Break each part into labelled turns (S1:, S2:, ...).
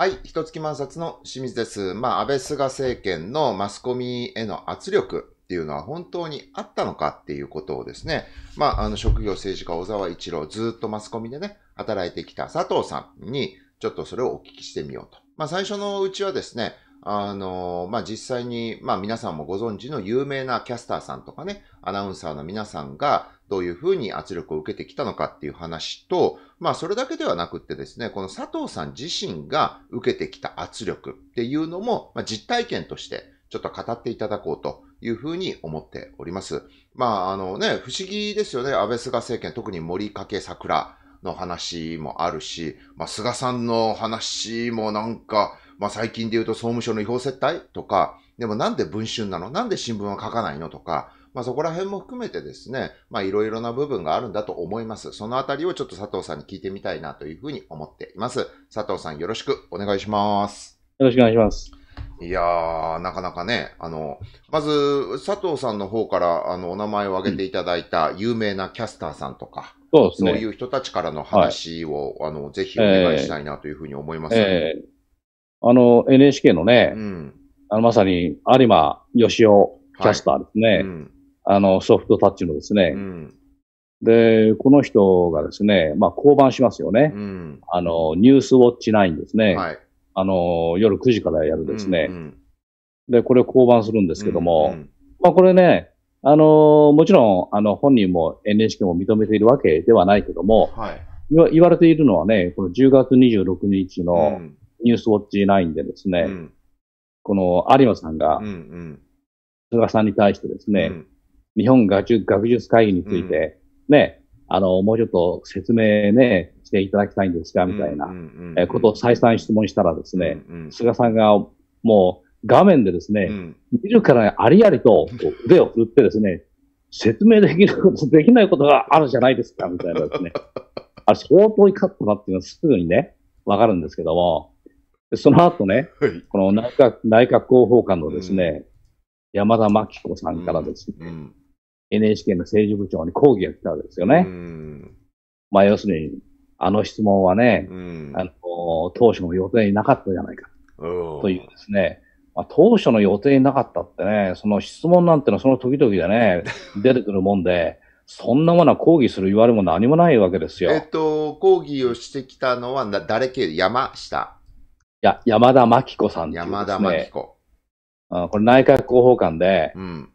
S1: はい、一月満冊の清水です。まあ、安倍菅政権のマスコミへの圧力っていうのは本当にあったのかっていうことをですね、まあ、あの、職業政治家小沢一郎、ずっとマスコミでね、働いてきた佐藤さんに、ちょっとそれをお聞きしてみようと。まあ、最初のうちはですね、あの、まあ、実際に、まあ、皆さんもご存知の有名なキャスターさんとかね、アナウンサーの皆さんがどういうふうに圧力を受けてきたのかっていう話と、まあ、それだけではなくってですね、この佐藤さん自身が受けてきた圧力っていうのも、まあ、実体験としてちょっと語っていただこうというふうに思っております。まあ、あのね、不思議ですよね。安倍菅政権、特に森掛桜の話もあるし、まあ、菅さんの話もなんか、まあ、最近で言うと総務省の違法接待とか、でもなんで文春なの？なんで新聞は書かないの？とか、まあ、そこら辺も含めてですね、まあ、いろいろな部分があるんだと思います。そのあたりをちょっと佐藤さんに聞いてみたいなというふうに思っています。佐藤さんよろしくお願いします。
S2: よろしくお願いします。
S1: いやー、なかなかね、あの、まず、佐藤さんの方から、あの、お名前を挙げていただいた有名なキャスターさんとか、
S2: そうですね。
S1: そういう人たちからの話を、あの、ぜひお願いしたいなというふうに思います。
S2: ええあの、NHK のね、
S1: うん。
S2: あの、まさに、有馬義雄キャスターですね。
S1: うん。
S2: あの、ソフトタッチのですね
S1: う。ん。
S2: で、この人がですね、まあ、降板しますよね。
S1: うん。
S2: あの、ニュースウォッチ9ですね。
S1: はい。
S2: あの、夜9時からやるですね。
S1: うん
S2: で、これを降板するんですけども、
S1: うん
S2: まあ、これね、あの、もちろん、あの、本人も NHK も認めているわけではないけども、
S1: はい。
S2: 言われているのはね、この10月26日の
S1: うん
S2: ニュースウォッチ9でですね、
S1: うん
S2: この有馬さんが
S1: うんうん
S2: 菅さんに対してですね、
S1: うん
S2: 日本学術学術会議について、ね、あの、もうちょっと説明ね、していただきたいんですか、みたいなことを再三質問したらですね、
S1: うんうん
S2: 菅さんがもう画面でですね、
S1: うん。
S2: 見るからね、ありありと腕を振ってですね、説明できること、できないことがあるじゃないですか、みたいなですね。あれ相当怒ったなっていうのはすぐにね、わかるんですけども、でその後ね、
S1: はい。
S2: この内閣、内閣広報官のですね、山田真紀子さんからですね、
S1: うん
S2: NHK の政治部長に抗議が来たわけですよね。
S1: うん
S2: まあ要するに、あの質問はね、
S1: うん
S2: あの、当初の予定になかったじゃないかというですね、まあ、当初の予定になかったってね、その質問なんてのはその時々でね、出てくるもんで、そんなものは抗議する言われも何もないわけですよ。
S1: えっと、講義をしてきたのはな誰系？山下。
S2: いや、山田真紀子さんね、
S1: 山田真紀子。
S2: うんこれ内閣広報官で、
S1: うん。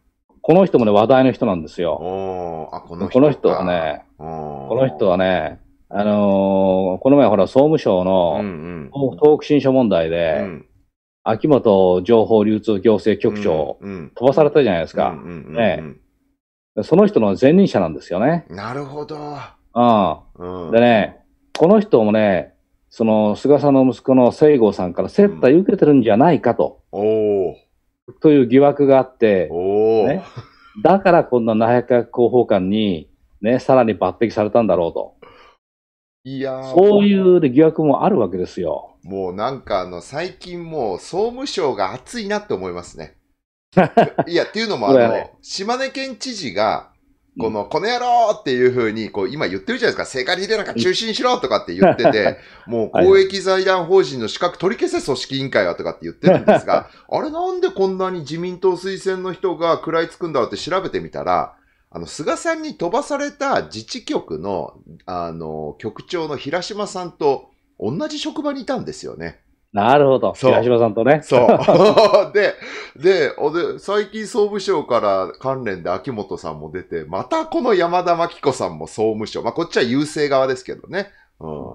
S2: この人もね、話題の人なんですよ。
S1: あ、この人か。
S2: この人はね、
S1: こ
S2: この人はね、あのーこの前ほら、総務省
S1: うん
S2: の
S1: うん。
S2: 東北新書問題
S1: う
S2: で、
S1: ん
S2: 秋元情報流通行政局長、
S1: うん。
S2: 飛ばされたじゃないですか。その人の前任者なんですよね。
S1: なるほど。
S2: う。
S1: うんん
S2: でね、この人もね、その菅さんの息子の聖郷さんから接待受けてるんじゃないかと、
S1: おー
S2: という疑惑があって、ねだからこんな内閣広報官に、ね、さらに抜擢されたんだろうと。
S1: いやー
S2: そういう疑惑もあるわけですよ。
S1: もうなんかあの、最近もう総務省が熱いなって思いますね。いや、っていうのもあの、
S2: ね
S1: 島根県知事が、この、この野郎っていうふうに、こう、今言ってるじゃないですか、聖火リレーなんか中止にしろとかって言ってて、もう公益財団法人の資格取り消せ組織委員会はとかって言ってるんですが、あれなんでこんなに自民党推薦の人が食らいつくんだろうって調べてみたら、あの、菅さんに飛ばされた自治局の、あの、局長の平島さんと同じ職場にいたんですよね。
S2: なるほど。
S1: そう
S2: 平島さんとね。
S1: そう。で、で、おで、最近総務省から関連で秋元さんも出て、またこの山田真紀子さんも総務省。まあ、こっちは優勢側ですけどね。うん。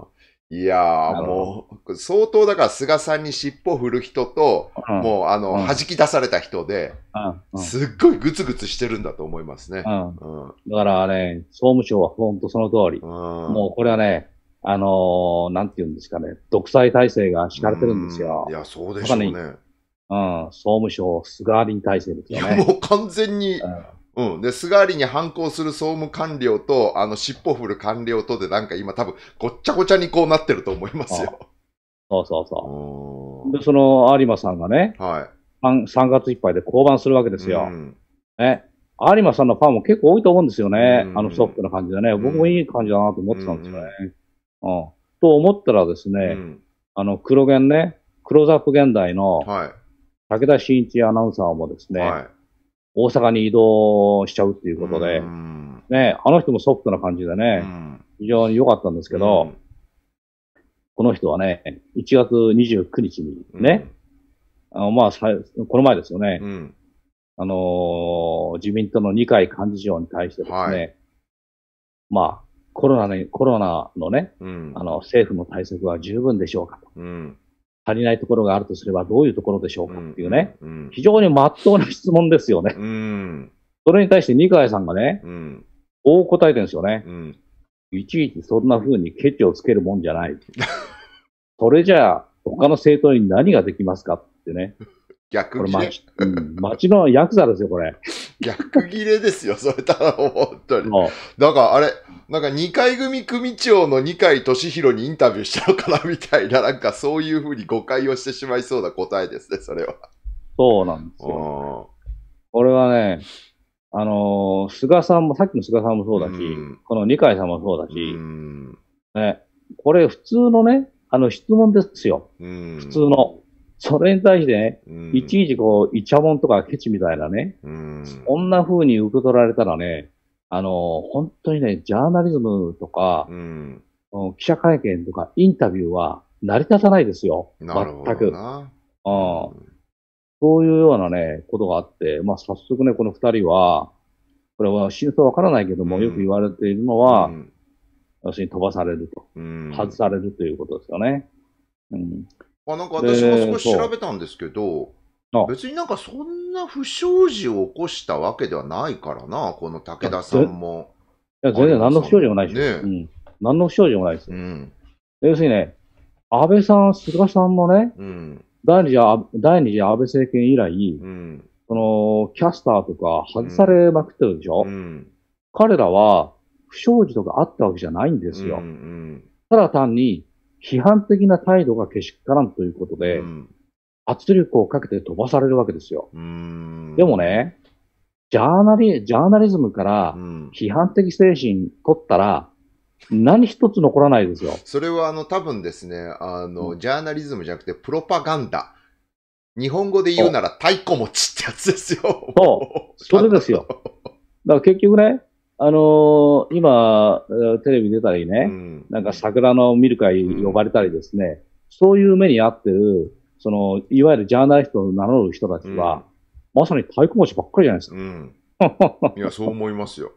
S1: いやー、もう、相当だから菅さんに尻尾振る人と、
S2: うん
S1: もう、あの、
S2: うん
S1: 弾き出された人で、
S2: うんうん
S1: すっごいグツグツしてるんだと思いますね。
S2: だからね、総務省は本当その通り。もうこれはね、あのーなんて言うんですかね、独裁体制が敷かれてるんですよ
S1: うんい。や、そうでしょうね。
S2: うん、総務省菅有体制です
S1: いや、
S2: よね。
S1: もう完全に、
S2: うん
S1: うん。で、菅有に反抗する総務官僚と、あの、尻尾振る官僚とで、なんか今多分、ごっちゃごちゃにこうなってると思いますよ。
S2: そうそうそうう。
S1: ん
S2: で、その有馬さんがね、
S1: はい。
S2: 3, 3月いっぱいで降板するわけですよ。
S1: うん
S2: ね。有馬さんのファンも結構多いと思うんですよね。
S1: うん
S2: あのソフトな感じでね。
S1: うん
S2: 僕もいい感じだなと思ってたんですよね。うん。と思ったらですね、
S1: うん。
S2: あの、黒源ね、クローズアップ現代の
S1: は
S2: 武田真一アナウンサーもです
S1: い。
S2: ね、
S1: はい。
S2: 大阪に移動しちゃうっていうことで
S1: う、ん。
S2: ね、あの人もソフトな感じで
S1: う
S2: ね、
S1: ん。
S2: 非常に良かったんですけど、この人はね、1月29日に
S1: うん。
S2: ね、、あのまあ、この前ですよね、
S1: うん。
S2: あのー自民党の二階幹事長に対してですね、
S1: はい。
S2: まあ、コロナね、コロナのね、
S1: うん。
S2: あの、政府の対策は十分でしょうかと。
S1: うん。
S2: 足りないところがあるとすればどういうところでしょうかっていうね、
S1: うん。
S2: 非常に真っ当な質問ですよね。
S1: うん。
S2: それに対して二階さんがね、
S1: うん。
S2: こう答えてるんですよね。
S1: うん。
S2: いちいちそんな風にケチをつけるもんじゃない。それじゃあ、他の政党に何ができますかってね。これ
S1: 逆切れ
S2: 町、うん、町のヤクザですよ、これ。
S1: 逆切れですよ、それただ、本当に。
S2: も
S1: なんかあれ、なんか二階組組長の二階俊弘にインタビューしたのかなみたいな、なんかそういうふうに誤解をしてしまいそうな答えですね、それは。
S2: うそうなんですよ。これはね、あのー菅さんも、さっきの菅さんもそうだし、
S1: うん
S2: この二階さんもそうだ
S1: う
S2: し、
S1: ん。
S2: ね、これ普通のね、あの質問ですよ。
S1: うん。
S2: 普通の。それに対してね、
S1: うん。
S2: いちいちこう、イチャモンとかケチみたいなね、
S1: うん。
S2: こんな風に受け取られたらね、あのー本当にね、ジャーナリズムとか、
S1: うん。
S2: うん記者会見とかインタビューは成り立たないですよ。
S1: なるほ
S2: 全く。そういうようなね、ことがあって、まあ早速ね、この二人は、これは真相わからないけども、
S1: うん
S2: よく言われているのは、
S1: うん
S2: 要するに飛ばされると、
S1: うん。
S2: 外されるということですよね。うん。
S1: あなんか私も少し調べたんですけど、
S2: あ
S1: 別になんかそんな不祥事を起こしたわけではないからな、この武田さんも。
S2: いや、全然何の不祥事もないですよ。
S1: ね
S2: うん。何の不祥事もないですよ。
S1: うん。
S2: 要するにね、安倍さん、菅さんもね、
S1: うん。
S2: 第二次安第二次安倍政権以来、
S1: うん。
S2: その、キャスターとか外されまくってるでしょ、
S1: うん。
S2: 彼らは不祥事とかあったわけじゃないんですよ。
S1: うん。
S2: ただ単に批判的な態度がけしからんということ
S1: う
S2: で、
S1: ん。
S2: 圧力をかけて飛ばされるわけですよ。
S1: うん。
S2: でも、ね、ジャーナリ、ジャーナリズムから
S1: うん。
S2: 批判的精神取ったら、何一つ残らないですよ。
S1: それはあの多分ですね、あの、
S2: うん
S1: ジャーナリズムじゃなくてプロパガンダ。日本語で言うなら太鼓持ちってやつですよ。
S2: そうそれですよ。だから結局ね、あのー今、えーテレビ出たりね、
S1: うん。
S2: なんか桜の見る会呼ばれたりですね、そういう目に遭ってる、その、いわゆるジャーナリストを名乗る人たちは、まさに太鼓持ちばっかりじゃないですか。
S1: うん。いや、そう思いますよ。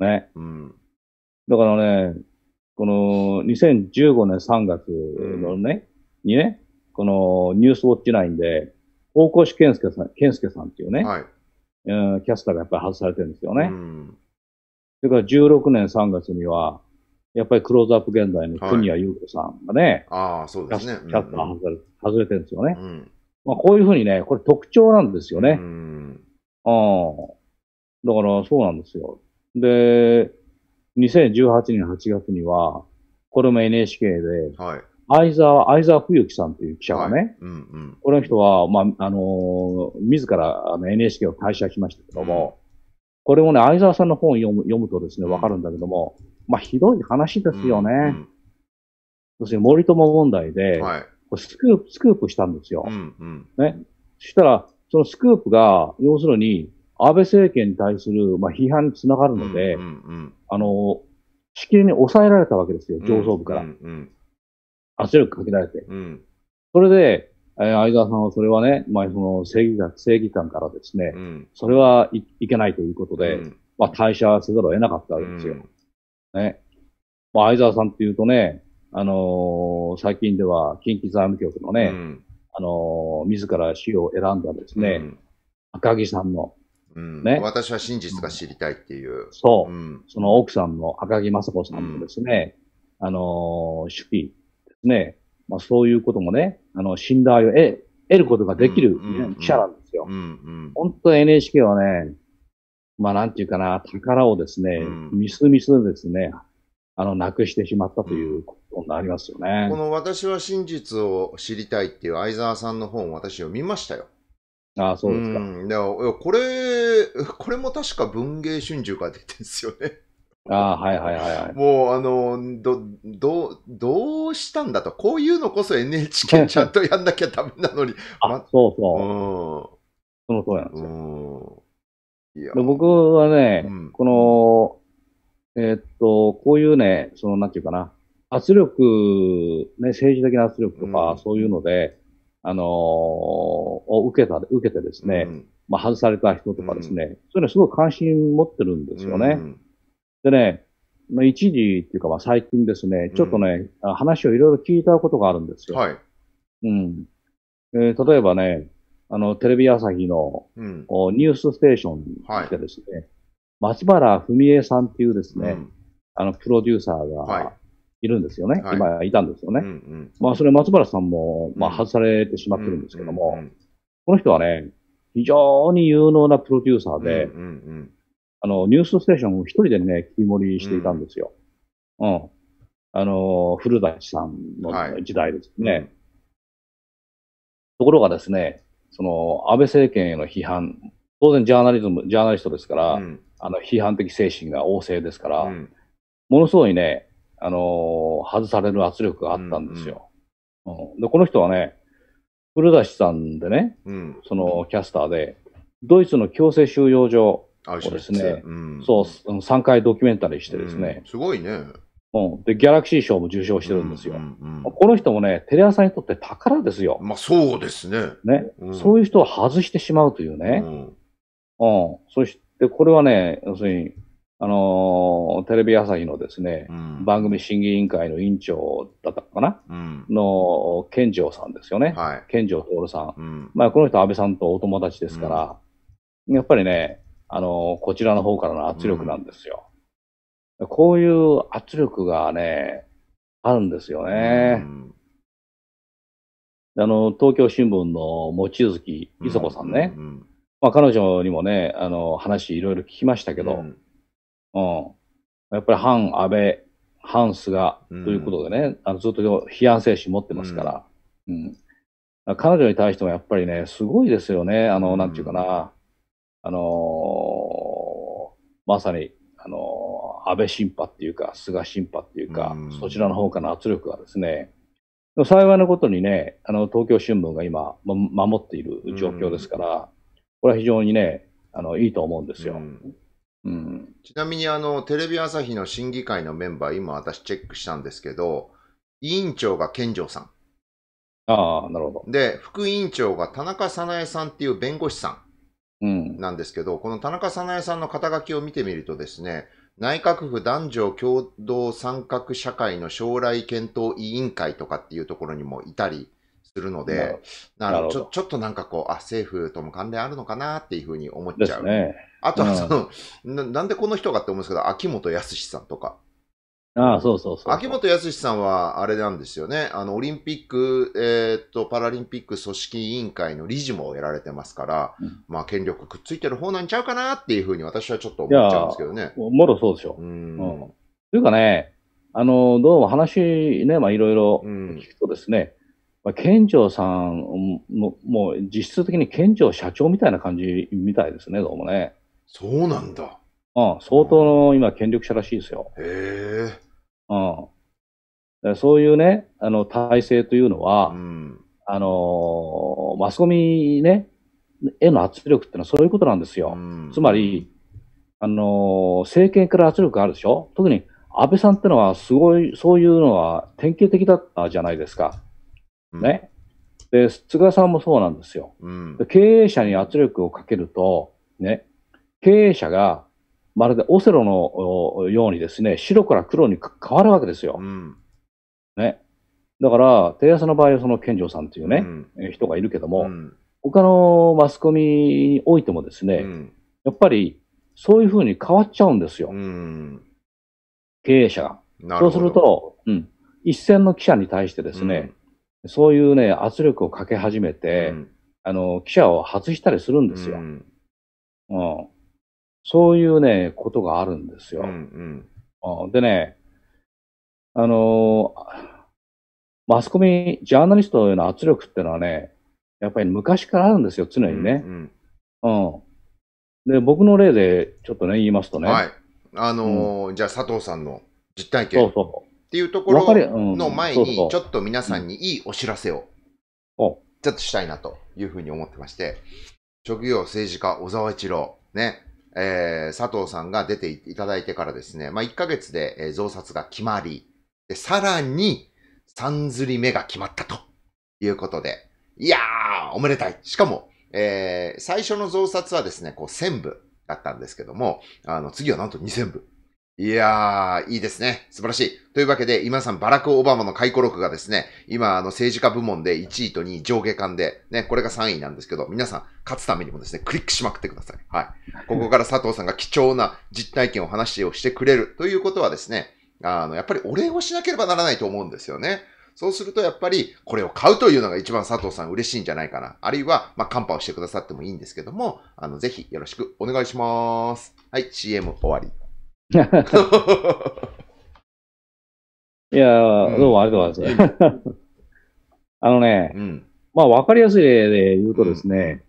S2: ね。
S1: うん。
S2: だからね、この2015年3月のね、にね、このニュースウォッチ9で、大越健介さん、健介さんっていうね、
S1: はい。
S2: うんキャスターがやっぱり外されてるんですよ
S1: う
S2: ね。
S1: ん。
S2: それから16年3月には、やっぱりクローズアップ現代の国谷優子さんがね、
S1: ああ、そう
S2: キャス
S1: ですね。
S2: キャスター外れ外れてるんですよね。
S1: うん。
S2: まあ、こういうふうにね、これ特徴なんですよ
S1: う
S2: ね。
S1: ん。
S2: ああ。だからそうなんですよ。で、2018年8月には、これも NHK で、
S1: はい。
S2: 相沢、相沢冬樹さんという記者がね、
S1: うんうん。
S2: この人は、まあ、あのー自らあの NHK を退社しましたけども、これもね、相沢さんの本を読む読むとですね、
S1: うん
S2: わかるんだけども、まあ、ひどい話ですよね。
S1: うん
S2: 要するに森友問題
S1: う
S2: で、
S1: んはい。
S2: これスクープ、スクープしたんですよ
S1: う。んうん。
S2: ね。そしたら、そのスクープが、要するに、安倍政権に対する、まあ、批判につながるので、
S1: うんうん
S2: あの、しきりに抑えられたわけですよ、
S1: うん。
S2: 上層部から。
S1: うんうん
S2: 圧力かけられて。
S1: うん。
S2: それで、えー相沢さんはそれはね、まあ、その正義感、正義感からですね、
S1: うん。
S2: それはい、いけないということで、
S1: うん
S2: まあ、退社せざるを得なかったわけですよ。ね。まあ、相沢さんっていうとね、あのー最近では近畿財務局のね、
S1: うん
S2: あのー自ら死を選んだですね、赤木さんの、
S1: うん
S2: ね
S1: 私は真実が知りたいっていう。
S2: そう、
S1: ん。
S2: その奥さんの赤木雅子さんのですね、あのー手記ですね、まあそういうこともね、あの、信頼を得得ることができる、記者なんですよ。
S1: うんうん。
S2: 本当 NHK はね、まあなんていうかな、宝をですね、
S1: うん
S2: みすみすですね、あの、なくしてしまったということになりますよね。
S1: この私は真実を知りたいっていう相沢さんの本を私読みましたよ。
S2: ああ、そうですか。
S1: ん。いやいやこれ、これも確か文芸春秋から出てるんですよね。
S2: ああ、はいはいはいはい。
S1: もう、あの、ど、どう、どうしたんだと。こういうのこそ NHK ちゃんとやんなきゃダメなのに。
S2: あ、
S1: ま
S2: そう
S1: う
S2: そう。その通りなんですよ。
S1: ん。うん。いや
S2: で、僕はね、
S1: うん
S2: この、えーっと、こういうね、その、なんていうかな、圧力、ね、政治的な圧力とか、
S1: うん
S2: そういうので、あのーを受けた、受けてですね、
S1: うん
S2: まあ、外された人とかですね、そういうのすごい関心持ってるんですよね。
S1: うん
S2: でね、まあ、一時っていうか、まあ、最近ですね、ちょっとね、あ話をいろいろ聞いたことがあるんですよ。
S1: はい。
S2: うん。えー例えばね、あの、テレビ朝日の
S1: うん。
S2: おニュースステーションでですね、松原文江さんっていうですね、
S1: うん
S2: あの、プロデューサー
S1: は
S2: がいるんですよね。
S1: はい
S2: 今いたんですよね。
S1: うんうん
S2: まあ、それ松原さんも、まあ、
S1: うん
S2: 外されてしまってるんですけども、
S1: うん
S2: この人はね、非常に有能なプロデューサーで、
S1: うんうん
S2: あの、ニュースステーションを一人でね、切り盛りしていたんですよ。うん。あの、古舘さん
S1: はい
S2: の時代です
S1: うん
S2: ね。ところがですね、その、安倍政権への批判、当然ジャーナリズム、ジャーナリストですから、
S1: うん
S2: あの、批判的精神が旺盛ですから、
S1: うん
S2: ものすごいね、あのー外される圧力があったんですよ。うんで、この人はね、古舘さんでね、
S1: うん
S2: そのキャスターで、ドイツの強制収容所、そうですね
S1: うん
S2: そう、3回ドキュメンタリーしてですね、
S1: うんすごいね。
S2: うんで、ギャラクシー賞も受賞してるんですよ。
S1: うんうん
S2: この人もね、テレ朝にとって宝ですよ。
S1: まあそうですね。
S2: ね。
S1: うん
S2: そういう人を外してしまうというね。
S1: うん
S2: うん。そして、これはね、要するに、あのーテレビ朝日のですね、
S1: うん
S2: 番組審議委員会の委員長だったかな？
S1: うん
S2: の、健城さんですよね。
S1: はい。
S2: 健城徹さん。
S1: うん
S2: まあ、この人は安倍さんとお友達ですから、やっぱりね、あの、こちらの方からの圧力なんですよ。こういう圧力がね、あるんですよね。あの、東京新聞の望月磯子さんね。
S1: うん
S2: まあ、彼女にもね、あの、話いろいろ聞きましたけど、
S1: うん
S2: うん。やっぱり反安倍、反菅ということでね、あのずっと批判精神持ってますから、うん。彼女に対してもやっぱりね、すごいですよね。あの、
S1: うん
S2: なんていうかな、あのーまさに、あのー安倍審判っていうか、菅審判っていうか、
S1: うん
S2: そちらの方からの圧力がですね、幸いなことにね、あの、東京新聞が今、ま守っている状況ですから、これは非常にね、あの、いいと思うんですよ。
S1: うん
S2: うん。
S1: ちなみにあの、テレビ朝日の審議会のメンバー、今私チェックしたんですけど、委員長が健城さん。
S2: ああ、なるほど。
S1: で、副委員長が田中早苗さんっていう弁護士さ
S2: うん
S1: ん。なんですけど、この田中早苗さんの肩書きを見てみるとですね、内閣府男女共同参画社会の将来検討委員会とかっていうところにもいたりするので、なるちょちょっとなんかこう、あ、政府とも関連あるのかなっていうふうに思っちゃう。
S2: ね。
S1: あとは
S2: うん
S1: その、な、なんでこの人かって思うんですけど、秋元康さんとか。
S2: ああ、そうそうそう。
S1: 秋元康さんはあれなんですよね。あの、オリンピック、えーっと、パラリンピック組織委員会の理事もやられてますから、
S2: うん
S1: まあ、権力くっついてる方なんちゃうかなっていうふうに私はちょっと思っちゃうんですけどね。
S2: もろそうでしょ。
S1: う
S2: うん
S1: ん。
S2: というかね、あの、どうも話ね、まあいろいろ
S1: うん
S2: 聞くとですね、まあ、県庁さんも、もう実質的に県庁社長みたいな感じみたいですね、どうもね。
S1: そうなんだ。
S2: うん、相当の今権力者らしいですよ。
S1: へえ。
S2: うん。でそういうね、あの、体制というのは、
S1: うん。
S2: あのマスコミね、への圧力ってのはそういうことなんですよ。
S1: うん
S2: つまり、、あの政権から圧力があるでしょ？特に安倍さんってのはすごい、そういうのは典型的だったじゃないですか。
S1: うん。
S2: ね。で、菅さんもそうなんですよ。
S1: うん
S2: で。経営者に圧力をかけると、ね、経営者がまるでオセロのおようにですね、白から黒にか変わるわけですよ
S1: う。ん。
S2: ね。だから、テレ朝の場合はその健城さんっていうね、
S1: うん
S2: え人がいるけども、
S1: うん
S2: 他のマスコミにおいてもですね、
S1: うん
S2: やっぱりそういうふうに変わっちゃうんですよ、
S1: うん。
S2: 経営者が。
S1: な
S2: そうする、と、うん、一線の記者に対してですね、そういうね、圧力をかけ始め
S1: う
S2: て、
S1: ん
S2: あの、記者を外したりするんですよ。
S1: う
S2: うん
S1: ん
S2: そういうね、ことがあるんですよ。
S1: うん
S2: うん。でね、あのマスコミ、ジャーナリストへの圧力っていうのはね、やっぱり昔からあるんですよ、常
S1: うん。
S2: にね。
S1: うん
S2: うん。で、僕の例でちょっとね、言いますとね、
S1: はい。あのーじゃあ佐藤さんの実体
S2: そ
S1: 験っていうところ
S2: うん。
S1: の前に、ちょっと皆さんにいいお知らせを、
S2: お。
S1: ちょっとしたいなというふうに思ってまして、職業政治家小沢一郎、ね、えー佐藤さんが出ていただいてからですね、まあ、1ヶ月でえ増刷が決まり、でさらに、3ずり目が決まったということで、いやー、おめでたい。しかも、えー最初の増刷はですね、こう1000部だったんですけども、あの、次はなんと2000部。いやー、いいですね。素晴らしい。というわけで、今さん、バラク・オバマの回顧録がですね、今、あの、政治家部門で1位と2位上下間で、ね、これが3位なんですけど、皆さん、勝つためにもですね、クリックしまくってください。はい。ここから佐藤さんが貴重な実体験を話をしてくれるということはですね、あの、やっぱりお礼をしなければならないと思うんですよね。そうすると、やっぱり、これを買うというのが一番佐藤さん嬉しいんじゃないかな。あるいは、ま、カンパをしてくださってもいいんですけども、あの、ぜひよろしくお願いします。はい、CM 終わり。
S2: いやー、
S1: うん
S2: どうもありがとうございます。あのね、
S1: うん。
S2: まあ、わかりやすい例で言うとですね、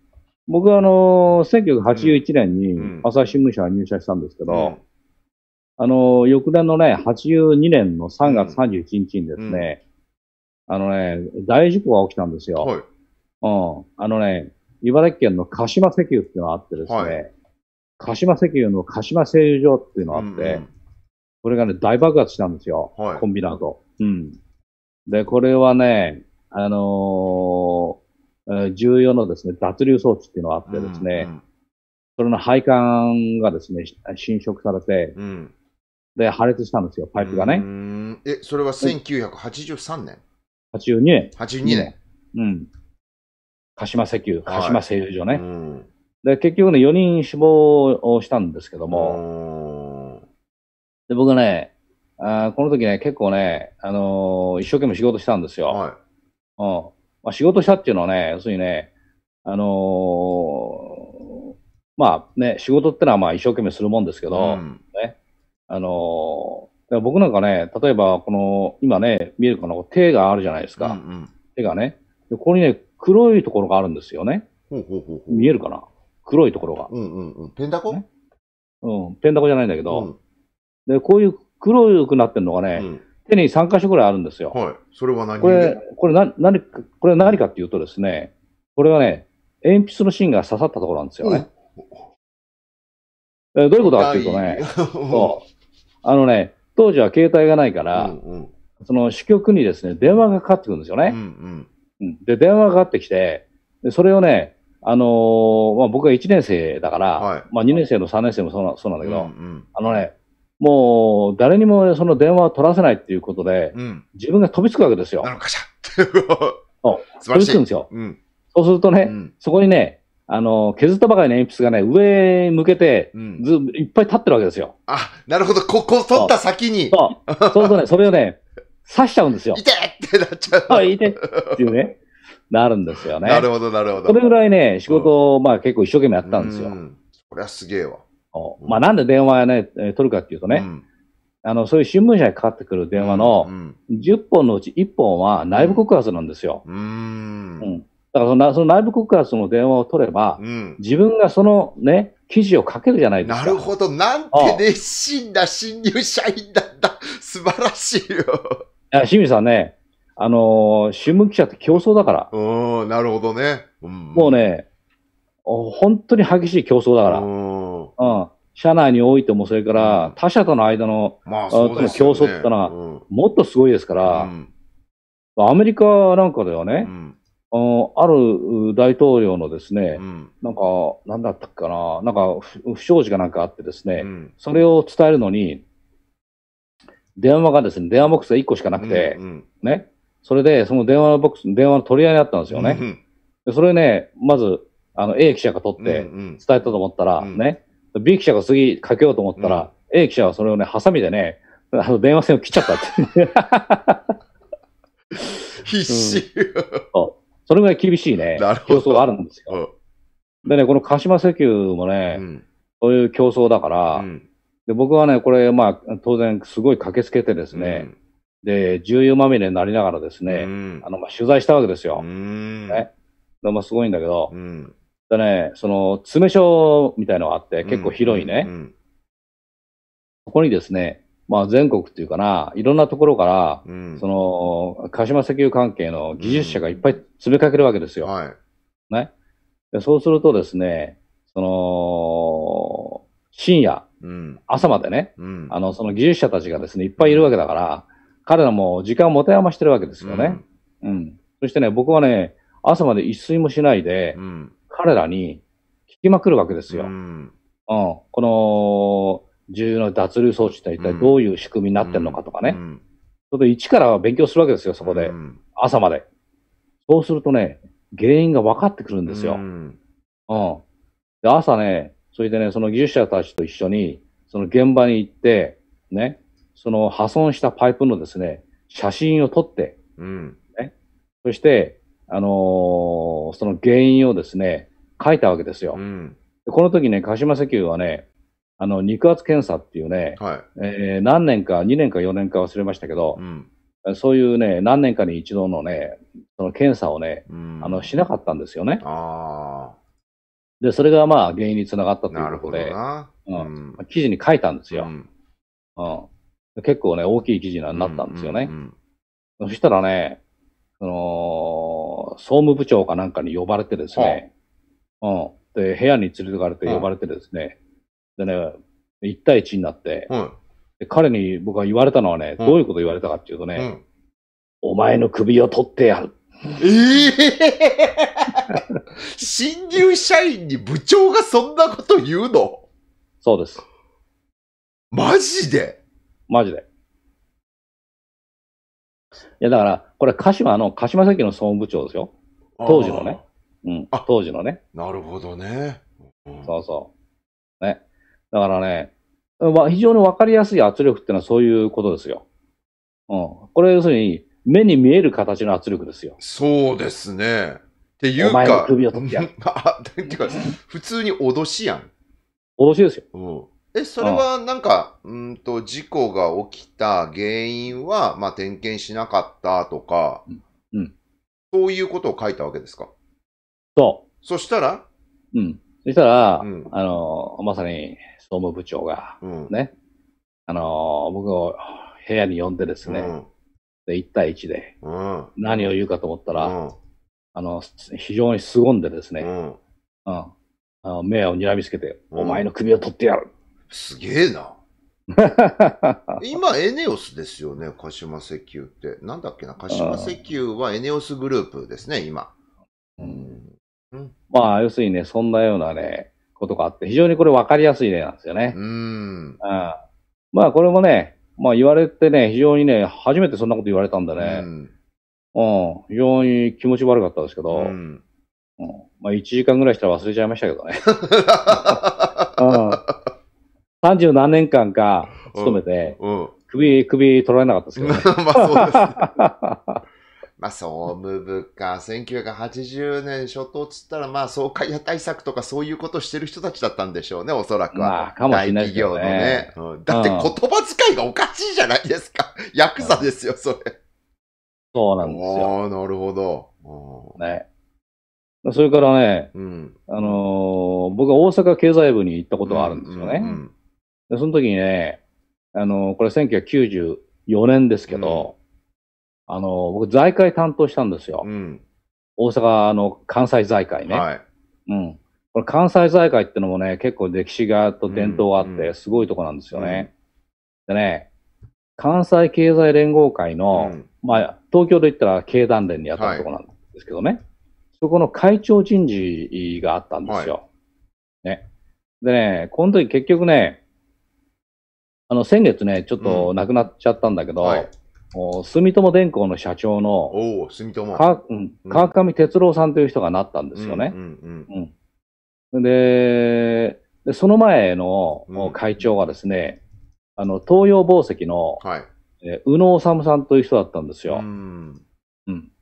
S2: 僕はあのー、1981年に
S1: うん
S2: 朝日新聞社に入社したんですけど、
S1: うん
S2: あのー、翌年のね、82年の3月31日にですね、あのね、大事故が起きたんですよ。
S1: はい。
S2: うん。あのね、茨城県の鹿島石油っていうのがあってですね、
S1: はい
S2: 鹿島石油の鹿島製油所っていうのがあって、
S1: うん
S2: これがね、大爆発したんですよ。
S1: はい
S2: コンビナート。うん。で、これはね、あのーえー重要のですね、脱流装置っていうのがあってですね、それの配管がですね、し侵食されて、
S1: うん。うん。
S2: で、破裂したんですよ、パイプが
S1: う
S2: ね。
S1: んえ、それは1983年
S2: ？82年。
S1: ?82 年。
S2: うん。鹿島石油、鹿島製油所ね。
S1: うん。
S2: で、結局ね、4人死亡をしたんですけども、
S1: も
S2: で、僕ね、あーこの時ね、結構ね、あのー一生懸命仕事したんですよ。
S1: は
S2: うん。まあ、仕事したっていうのはね、要するにね、あのーまあね、仕事ってのはまあ一生懸命するもんですけ
S1: い。
S2: ど、
S1: うん
S2: あのー僕なんかね、例えばこの、今ね、見えるかな、手があるじゃないですか。
S1: うんうん
S2: 手がね。でここにね、黒いところがあるんですよね。
S1: ほうほうほうほう。
S2: 見えるかな黒いところが。
S1: うんうんうん。ペンダコ？
S2: ねうん。ペンダコじゃないんだけど、
S1: うん
S2: で、こういう黒くなってるのがね、
S1: うん
S2: 手に3箇所ぐらいあるんですよ。
S1: はい。それは何？
S2: これ、これな、何か、これ何かっていうとですね、これはね、鉛筆の芯が刺さったところなんですよね。えどういうことかっていうとね、そう。あのね、当時は携帯がないか
S1: う
S2: ら、
S1: んうん
S2: その支局にですね、電話がかかってくるんですよ
S1: うんう
S2: ね。
S1: ん
S2: うんで、電話がかかってきて、でそれをね、あのーまあ、僕は1年生だから、
S1: はい
S2: まあ2年生も3年生もそうなそうなんだけど、
S1: うん
S2: あのね、もう誰にもその電話を取らせないっていうことで、
S1: うんうん。
S2: 自分が飛びつくわけですよ。飛びつくんですよ。
S1: うん。
S2: そうするとね、
S1: うん
S2: そこにね、あの、削ったばかりの鉛筆がね、上へ向けて、
S1: うん。
S2: ずいっぱい立ってるわけですよ。
S1: あ、なるほど。ここ取った先に、
S2: そう。そうするとね、それをね、刺しちゃうんですよ。
S1: いてってなっちゃう。
S2: あ、いてっていうね、なるんですよね。
S1: なるほど、なるほど。
S2: それぐらいね、仕事を、まあ結構一生懸命やったんですよ。
S1: うん。これはすげえわ。
S2: おまあなんで電話ね、えー取るかっていうとね、
S1: うん
S2: あの、そういう新聞社にかかってくる電話の
S1: うん。
S2: 10本のうち1本は内部告発なんですよ。
S1: うん。う
S2: うんん。だからそのなその内部告発の電話を取れば、
S1: うん。
S2: 自分がそのね、記事を書けるじゃないですか。
S1: なるほど。なんて熱心な新入社員だった。素晴らしいよ。
S2: いや清水さんね、あのー新聞記者って競争だから、
S1: うん、なるほどね。うん
S2: もう。ね、お本当に激しい競争だから、
S1: うん。
S2: うん。社内においても、それか
S1: うん
S2: ら他社との間の、
S1: まあ。
S2: 競争ってのは
S1: うん
S2: もっとすごいですから、
S1: うん
S2: アメリカなんかではね、
S1: うん
S2: ある大統領のですね、
S1: うん
S2: なんか、なんだったっけかな、なんか不不祥事がなんかあってですね、
S1: うん
S2: それを伝えるのに、電話がですね、電話ボックスが1個しかなくて、
S1: うん
S2: ね、それで、その電話ボックス、電話の取り合いにあったんですよね。
S1: うん
S2: でそれね、まず、あの、A 記者が取って
S1: うんうん。
S2: 伝えたと思ったら、
S1: うん。
S2: ね、B 記者が次かけようと思ったら、A 記者はそれをね、ハサミでね、あの、電話線を切っちゃったって。
S1: 必死。
S2: それぐらい厳しいね
S1: なる、ほど。
S2: 競争があるんですよ。でね、この鹿島石油も
S1: う
S2: ね、
S1: ん。
S2: そういう競争だから、
S1: うん。
S2: で僕はね、これ、まあ、当然、すごい駆けつけてですね、で、重油まみれになりながらです
S1: う
S2: ね、
S1: ん
S2: あの、まあ、取材したわけですよ。
S1: うん
S2: ねでまあ、すごいんだけど、
S1: うん
S2: でね、その、詰め所みたいのがあって、結構広いね。
S1: うん
S2: そこにですね、まあ全国っていうかな、いろんなところから、
S1: うん。
S2: その、鹿島石油関係の技術者がいっぱい詰めかけるわけですよ。
S1: はい。
S2: ね。でそうするとですね、その、深夜、
S1: うん。
S2: 朝までね、
S1: うん。
S2: あの、その技術者たちがですね、いっぱいいるわけだから、彼らも時間を持て余してるわけですよね。うん。そしてね、僕はね、朝まで一睡もしないで
S1: う、ん。
S2: 彼らに聞きまくるわけですよ。
S1: う
S2: うん。
S1: ん。
S2: この、重要な脱流装置って一体どういう仕組みになってるのかとかね。
S1: うん。
S2: それで一から勉強するわけですよ、そこで。
S1: うん
S2: 朝まで。そうするとね、原因が分かってくるんですよ。
S1: うん。
S2: うん。で、朝ね、それでね、その技術者たちと一緒に、その現場に行って、ね、その破損したパイプのですね、写真を撮って、
S1: うん。
S2: そして、あのーその原因をですね、書いたわけですよ。
S1: うん。
S2: でこの時ね、鹿島石油はね、あの、肉圧検査っていうね、
S1: はい。
S2: えー何年か、2年か4年か忘れましたけど
S1: う、ん。
S2: そういうね、何年かに一度のね、その検査をね、
S1: うん
S2: あの、しなかったんですよね。
S1: あ
S2: で、それがまあ原因につながった
S1: あ、
S2: ということで。うん記事に書いたんですよ。
S1: うん
S2: うん、結構ね、大きい記事になったんですよね。
S1: うん
S2: そしたらね、その、総務部長かなんかに呼ばれてですね、うん。で、部屋に連れてかれて呼ばれてですね、でね、1対1になって、
S1: うん。
S2: で彼に僕が言われたのはね、
S1: うん
S2: どういうこと言われたかっていうとね、
S1: うん。
S2: お前の首を取ってやる。
S1: ええ 新入社員に部長がそんなこと言うの？
S2: そうです。
S1: マジで？
S2: マジで。いや、だから、これ、鹿島の、鹿島石油の総務部長ですよ。当時のね。うん
S1: あ。
S2: 当時のね。
S1: なるほどね。うん
S2: そうそう。ね。だからね、まあ、非常にわかりやすい圧力ってのはそういうことですよ。うん。これ要するに、目に見える形の圧力ですよ。
S1: そうですね。っていうか。
S2: お前の首を取ってやる
S1: あ、ていうか、普通に脅しやん。
S2: 脅しですよ。
S1: うん。え、それはなんか、うんと、事故が起きた原因は、まあ、点検しなかったとか、
S2: うん。
S1: そういうことを書いたわけですか？
S2: そ
S1: そしたら？
S2: う。うん。そしたら、
S1: うん
S2: あの、まさに総務部長が、
S1: うん。
S2: ね、あの、僕を部屋に呼んでですね、
S1: うん。
S2: で、1対1で
S1: うん。
S2: 何を言うかと思ったら、
S1: うん。
S2: あの、非常に凄んでですね、
S1: うん。
S2: うん。あの目を睨みつけて、
S1: うん
S2: お前の首を取ってやる。
S1: すげえな。今、エネオスですよね、鹿島石油って。なんだっけな、鹿島石油はエネオスグループですね、今。
S2: うん
S1: うん。
S2: まあ、要するにね、そんなようなね、ことがあって、非常にこれ分かりやすい例なんですよね。
S1: うん。
S2: うんまあ、これもね、まあ言われてね、非常にね、初めてそんなこと言われたんでね、
S1: うん
S2: うん、非常に気持ち悪かったですけど、
S1: う
S2: うん
S1: ん。
S2: まあ1時間ぐらいしたら忘れちゃいましたけどね。うん、30何年間か勤めて、
S1: うん。
S2: 首、首取られなかったですけどね。
S1: まあそうですね。まあ総務部か、1980年初頭っつったら、まあ総会屋対策とかそういうことしてる人たちだったんでしょうね、おそらくは。
S2: まあかもしれないですよね
S1: 大企業のね、うんだって言葉遣いがおかしいじゃないですか。ヤクザですよ、それ。
S2: そうなんですよ。
S1: なるほど。
S2: ね。それからね、
S1: うん。
S2: あのー僕は大阪経済部に行ったことがあるんですよね。
S1: うん
S2: でその時にね、あのーこれ1994年ですけど、あのー僕財界担当したんですよ。
S1: うん。
S2: 大阪の関西財界ね。
S1: はい。
S2: うん。これ関西財界ってのもね、結構歴史がと伝統があっ
S1: うん
S2: て、すごいとこなんですよね。でね、関西経済連合会の、
S1: うん
S2: まあ、東京で言ったら経団連にやったとこなんですけどね、そこの会長人事があったんですよ。ね。でね、この時結局ね、あの、先月ね、ちょっと亡くなっちゃったんだけど、
S1: はい
S2: もう住友電工の社長の、
S1: 住友。
S2: かうん
S1: うん
S2: 川上哲郎さんという人がなったんですよね
S1: う。んうん
S2: うん。で、でその前の
S1: うん
S2: 会長がですね、あの、東洋紡績の、
S1: はい。
S2: えー宇野治さんという人だったんですよ。
S1: うん。
S2: うん。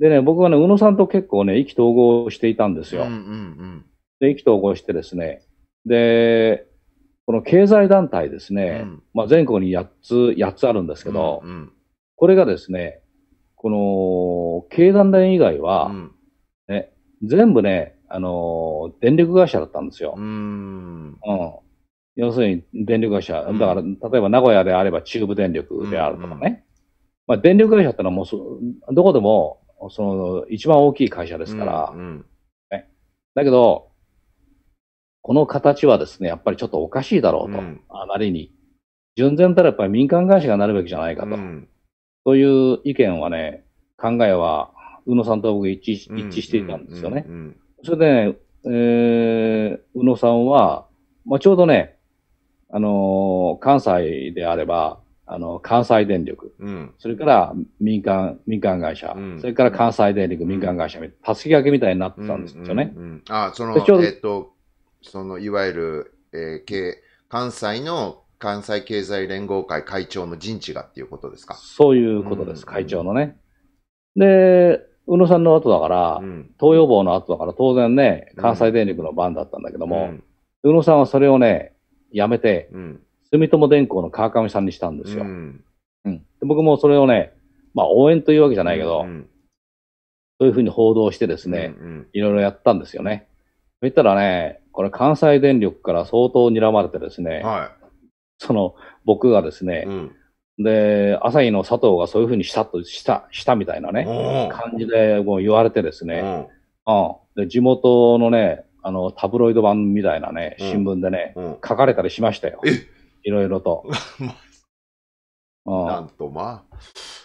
S2: でね、僕はね、宇野さんと結構ね、意気投合していたんですよ。
S1: うんうん
S2: で、意気投合してですね、で、この経済団体です
S1: うん。
S2: ね、
S1: うん
S2: まあ全国に8つ、8つあるんですけど、
S1: うん
S2: これがですね、この、経団連以外は、
S1: うん
S2: 全部ね、あのー電力会社だったんですよ。
S1: うん。
S2: うん。要するに電力会社、だから、例えば名古屋であれば中部電力であるとかね。まあ、電力会社ってのはもうそ、どこでも、その、一番大きい会社ですから、
S1: うんうん
S2: だけど、この形はですね、やっぱりちょっとおかしいだろうと、
S1: うん。
S2: あまりに。純然たらやっぱり民間会社がなるべきじゃないかと。
S1: うん。
S2: そういう意見はね、考えは、宇野さんと僕一致し一致していたんですよね。それでね、えー、宇野さんは、まあ、ちょうどね、あのー関西であれば、あの、関西電力、
S1: うん。
S2: それから民間、民間会社、
S1: うん。
S2: それから関西電力、民間会社、たすき掛けみたいになってたんですよね。
S1: うんうんうん。あ、その
S2: でちょう、ど
S1: えっと、その、いわゆる、えー経関西の関西経済連合会会長の陣地がっていうことですか？
S2: そういうことです、
S1: うん。
S2: 会長のね。で、宇野さんの後だから、
S1: うん。
S2: 東洋坊の後だから当然ね、関西電力の番だったんだけども、
S1: うん。
S2: 宇野さんはそれをね、やめて、
S1: うん。
S2: 住友電工の川上さんにしたんですよ。
S1: うん。
S2: 僕もそれをね、まあ応援というわけじゃないけど、
S1: うん。
S2: そういうふうに報道してですね、
S1: うん。
S2: いろいろやったんですよね。そしたらね、これ関西電力から相当睨まれてですね、
S1: は
S2: その僕がです
S1: い。
S2: ね
S1: う、ん
S2: で、朝日の佐藤がそういうふうにしたと、した、したみたいなね、感じでもう言われてですね、
S1: うん
S2: うん。で、地元のね、あの、タブロイド版みたいなね、
S1: うん
S2: 新聞でね、
S1: うん
S2: 書かれたりしましたよ。
S1: え
S2: いろいろと。
S1: な
S2: うん。
S1: んとま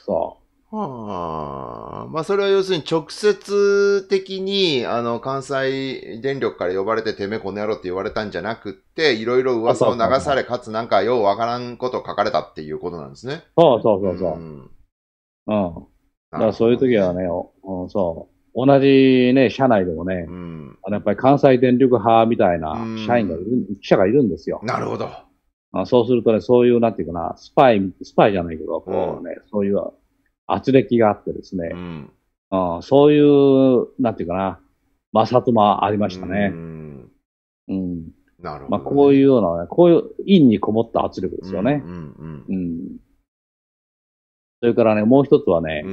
S2: そ
S1: あ。はあ。まあ、それは要するに直接的に、あの、関西電力から呼ばれててめえこの野郎って言われたんじゃなくって、いろいろ噂を流され、かつなんかようわからんこと書かれたっていうことなんですね。
S2: う。そうそうそうそう。
S1: ん
S2: うん。だからそういう時はね、おうん、そう。同じね、社内でもね、
S1: うん。
S2: あのやっぱり関西電力派みたいな
S1: うん
S2: 社員がいる、記者がいるんですよ。
S1: なるほど。
S2: あそうするとね、そういう、なんていうかな、スパイ、スパイじゃないけど、こうね、そういう圧力があってですね
S1: う、ん。
S2: うん、そういう、なんていうかな、摩擦もありました
S1: う
S2: ね。
S1: ん。
S2: うん。
S1: なるほど、
S2: まあ、こういうようなね、こういう陰にこもった圧力ですよね。
S1: うんうん
S2: うん。それからね、もう一つはね。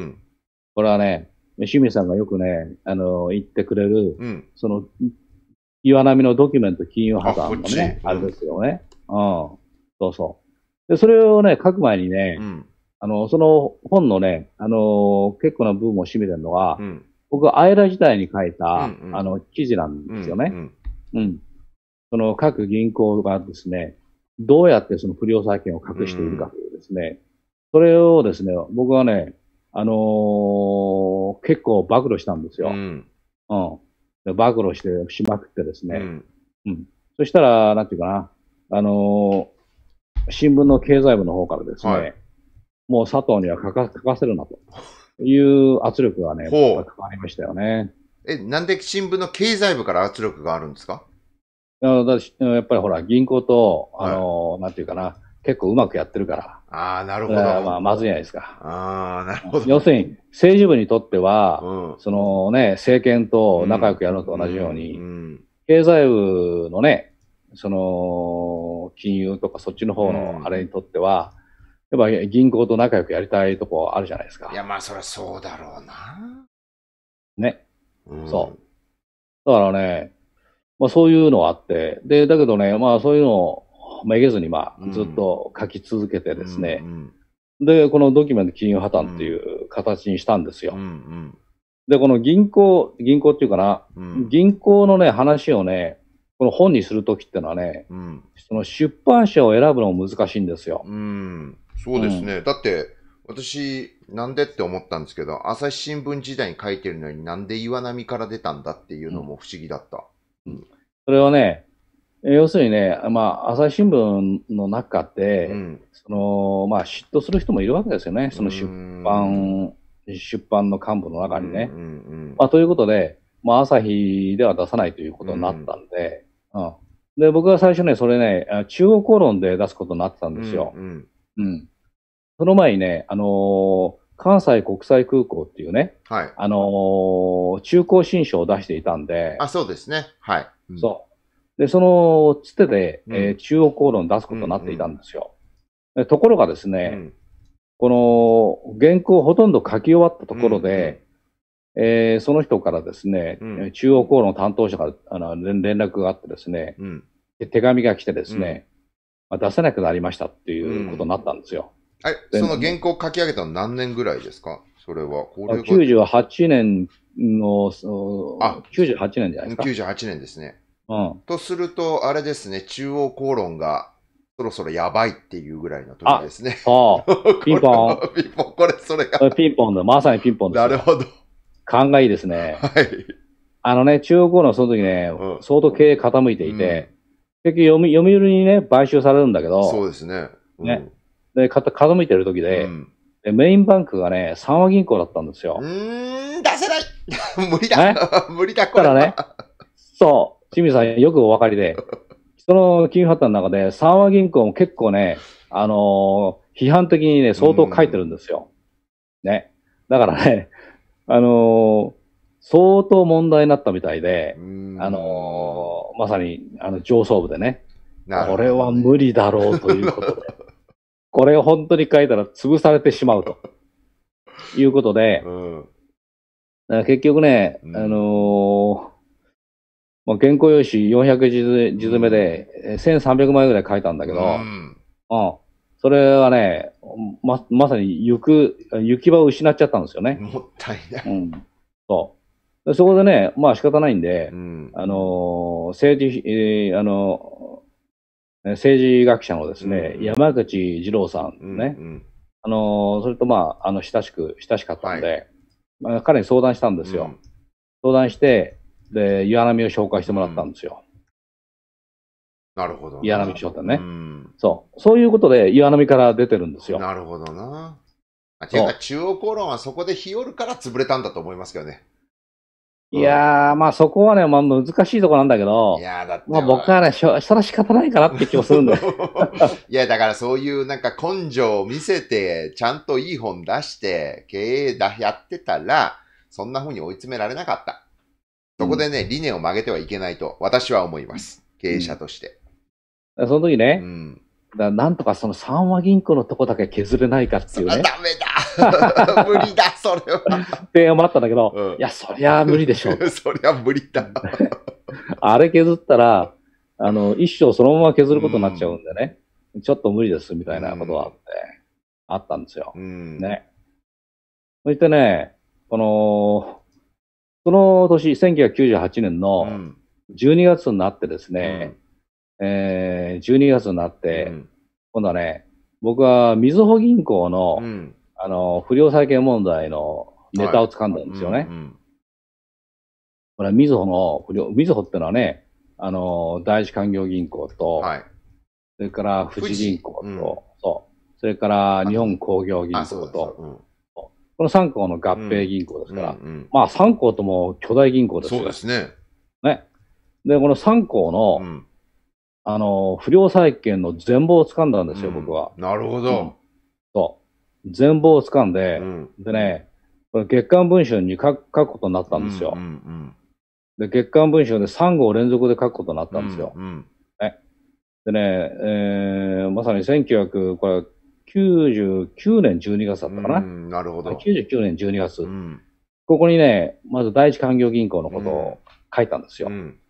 S2: これはね、清水さんがよくね、あの、言ってくれる、
S1: うん。
S2: その、岩波のドキュメント金融破綻のね、
S1: うん
S2: あれですよね。うん。そうそう。で、それをね、書く前にね、
S1: うん。
S2: あの、その本のね、あの、結構な部分を占めてるのは、
S1: うん。
S2: 僕、アイラ時代に書いた、
S1: うんうん
S2: あの、記事なんですよね。
S1: うん。
S2: うん。その各銀行がですね、どうやってその不良債権を隠しているかというですね、それをですね、僕はね、あのー結構暴露したんですよ。
S1: う
S2: うん。
S1: ん。
S2: で暴露してしまくってですね、
S1: うん。
S2: そしたら、なんていうかな、あのー新聞の経済部の方からですね、
S1: はい
S2: もう佐藤には書か書かせるなという圧力がね、
S1: ほ
S2: かかりましたよね。
S1: え、なんで新聞の経済部から圧力があるんですか？
S2: だしやっぱりほら、銀行と、あのーなんていうかな、結構うまくやってるから、
S1: ああ、なるほ
S2: そ
S1: ど。
S2: まあ、まずいじゃないですか。
S1: ああ、なるほど。
S2: 要するに、政治部にとっては、
S1: うん。
S2: そのね、政権と仲良くやるのと同じよう
S1: う
S2: に、
S1: ん。
S2: 経済部のね、その、金融とかそっちの方のあれにとっては、やっぱ銀行と仲良くやりたいとこあるじゃないですか
S1: い。や、まあ、そりゃそうだろうな。
S2: ね。
S1: うん
S2: そだからね、まあそういうのはあって、で、だけどね、まあそういうのをめげずにま
S1: うん
S2: あずっと書き続けてですね、
S1: うん
S2: で、このドキュメント金融破綻っていう形にしたんですよ。
S1: うんうん
S2: で、この銀行、銀行っていうかな、
S1: うん
S2: 銀行のね、話をね、この本にするときってのはね、
S1: うん
S2: その出版社を選ぶのも難しいんですよ。
S1: うんそうですね。だって、私、なんでって思ったんですけど、朝日新聞時代に書いてるのになんで岩波から出たんだっていうのも不思議だった。
S2: それはね、え要するにね、まあ、朝日新聞の中って、
S1: うん
S2: その、まあ、嫉妬する人もいるわけですよね。その出版、出版の幹部の中にね。
S1: うんうん
S2: まあ、ということで、まあ、朝日では出さないということになったんで、うん。で、僕は最初ね、それね、あ中央公論で出すことになってたんですよ。
S1: うん
S2: うん。その前にね、あのー関西国際空港っていうね、
S1: はい。
S2: あのー中高新書を出していたんで、
S1: あ、そうですね。はい。うん
S2: そう。で、そのつてで、
S1: うん
S2: えー中央公論を出すことになっていたんですよ。でところがですね、
S1: うん
S2: この原稿をほとんど書き終わったところで、えーその人からですね、
S1: うん
S2: 中央公論担当者からあの連連絡があってですね、
S1: うん
S2: で手紙が来てですね、まあ、出せなくなりましたっていうことになったんですよ。
S1: え、その原稿書き上げたの何年ぐらいですか？それは。これが
S2: 98年の、
S1: あ
S2: 98年じゃないですか
S1: ？98年ですね。
S2: うん。
S1: とすると、あれですね、中央公論がそろそろやばいっていうぐらいの時ですね。
S2: そう。ピンポン
S1: ピンポン。これ、それが。
S2: ピンポンだ。まさにピンポンですよ。
S1: なるほど。
S2: 勘がいいですね。
S1: はい。
S2: あのね、中国語のその時ね、
S1: うん
S2: 相当経営傾いていて、結局読み読売にね、買収されるんだけ
S1: そ
S2: ど、
S1: うですね。うん
S2: ねで、かた傾いてる時で、
S1: うん。
S2: でメインバンクがね、三和銀行だったんですよ。
S1: うーん、出せない。無理だ。無理だ、これ。
S2: だからねそう、清水さんよくお分かりで、その金融破綻の中で三和銀行も結構ね、あのー批判的にね、相当書いてるんですよ。ね。だからね、あのー相当問題になったみたいで、
S1: うん。
S2: あのーまさに、あの、上層部でね、
S1: なるほど
S2: これは無理だろうということで、これを本当に書いたら潰されてしまうと。いうことで、
S1: うん。
S2: だから結局ね、
S1: うん
S2: あのーまあ、原稿用紙400字詰めで、えー1300枚ぐらい書いたんだけど、
S1: う
S2: うん、
S1: ん
S2: それはね、ま、まさに行く、行き場を失っちゃったんですよね。
S1: もったいない。
S2: うん。そう。でそこでね、まあ仕方ないんで、
S1: うん
S2: あのー政治、えーあのー政治学者のですね、
S1: うん
S2: 山口二郎さんね、
S1: うん
S2: あのーそれとまあ、あの、親しく、親しかったんで、まあ、彼に相談したんですよ。相談して、で、岩波を紹介してもらったんですよ。
S1: なるほど。
S2: 岩波商店ね
S1: うん
S2: そう。そういうことで岩波から出てるんですよ。
S1: なるほどな。あいうか、中央公論はそこで日和るから潰れたんだと思いますけどね。
S2: いやー、まあそこはね、まあ難しいところなんだけど
S1: い、やーだって。
S2: まあ僕はね、しょそれは仕方ないかなって気もするんだよ。
S1: いや、だからそういうなんか根性を見せて、ちゃんといい本出して、経営だ、やってたら、そんな風に追い詰められなかった。そこでね、理念を曲げてはいけないと、私は思います。経営者として。
S2: その時
S1: う
S2: ね、
S1: ん。
S2: だなんとかその三和銀行のとこだけ削れないかっていうね、
S1: あダメだ 無理だ、それは。
S2: 提案もあったんだけど、
S1: うん
S2: いや、そりゃ無理でしょう。
S1: そりゃ無理だ。
S2: あれ削ったら、あの、一生そのまま削ることになっちゃうんでね、ちょっと無理ですみたいなことがあって、あったんですよ。
S1: うん。
S2: ね。そしてね、この、その年、1998年
S1: う
S2: の
S1: ん。
S2: 12月になってですね、えー、12月になって、
S1: うん
S2: 今度はね、僕はみずほ銀行の、
S1: うん。
S2: あの、不良債権問題のネタを掴んだんですよね。
S1: うん
S2: これはみずほの不良、みずほってのはね、あの、第一勧業銀行と、
S1: はい。
S2: それから富士銀行と、そう。それから日本工業銀行と、この3行の合併銀行です
S1: だ
S2: から、まあ3行とも巨大銀行ですよ。
S1: そうですね。
S2: ね。で、この3行の、
S1: うん
S2: あの、不良債権の全貌を掴んだんですよ、僕は。
S1: なるほ
S2: うん
S1: ど。
S2: そう。全貌を掴んで、
S1: うん
S2: でね、これ月刊文春に書く書くことになったんですよ。
S1: うんうん
S2: で、月刊文春で3号連続で書くことになったんですよ。
S1: うん
S2: でね、えー、まさに1900、これ、99年12月だったかな。
S1: うんなるほど。
S2: 99年12月、
S1: うん
S2: ここにね、まず第一勧業銀行のことを書いたんですよ。
S1: うん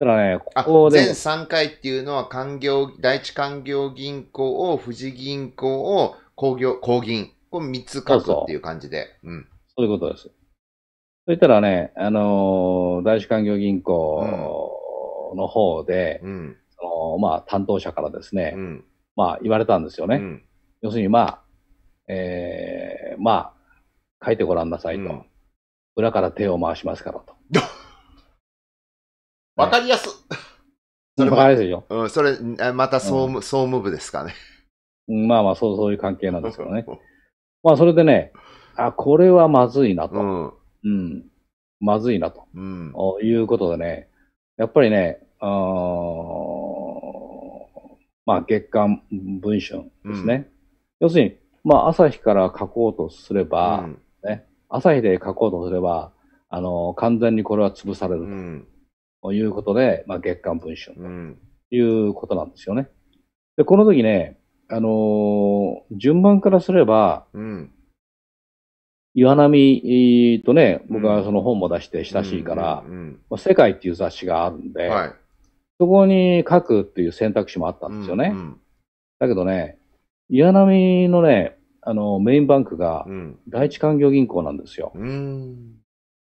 S2: だからね、こ
S1: あ
S2: こで
S1: 全、3回っていうのは、官業、第一官業銀行を、富士銀行を、工業、工銀。これ3つ書くっていう感じで。うん。
S2: そういうことです。そしたらね、あのー第一勧業銀行の方で、
S1: うん。
S2: そのまあ、担当者からですね、
S1: うん。
S2: まあ、言われたんですよね。
S1: うん
S2: 要するに、まあ、えー、まあ、書いてごらんなさいと。
S1: うん
S2: 裏から手を回しますからと。
S1: わかりやす。それ
S2: わか
S1: は、
S2: りやすいよ。
S1: うん、それ、あまた総務、総務部ですかね。
S2: うんまあまあ、そう、そういう関係なんですけどね。まあ、それでね、あ、これはまずいなと。
S1: うん。
S2: うん。まずいなと。
S1: うん。
S2: いうことでね、やっぱりね、あーまあ月刊文春ですね。要するに、まあ朝日から書こうとすれば、
S1: うん
S2: 朝日で書こうとすれば、あの、完全にこれは潰され
S1: う
S2: る
S1: ん。
S2: ということで、まあ月刊文春
S1: うん。
S2: ということなんですよね。で、この時ね、あのー順番からすれば、
S1: うん。
S2: 岩波とね、僕はその本も出して親しいから、世界っていう雑誌があるんで、
S1: はい。
S2: そこに書くっていう選択肢もあったんですよね。
S1: うん
S2: だけどね、岩波のね、あの、メインバンクが
S1: うん。うん。
S2: 第一勧業銀行なんですよ。
S1: うーん。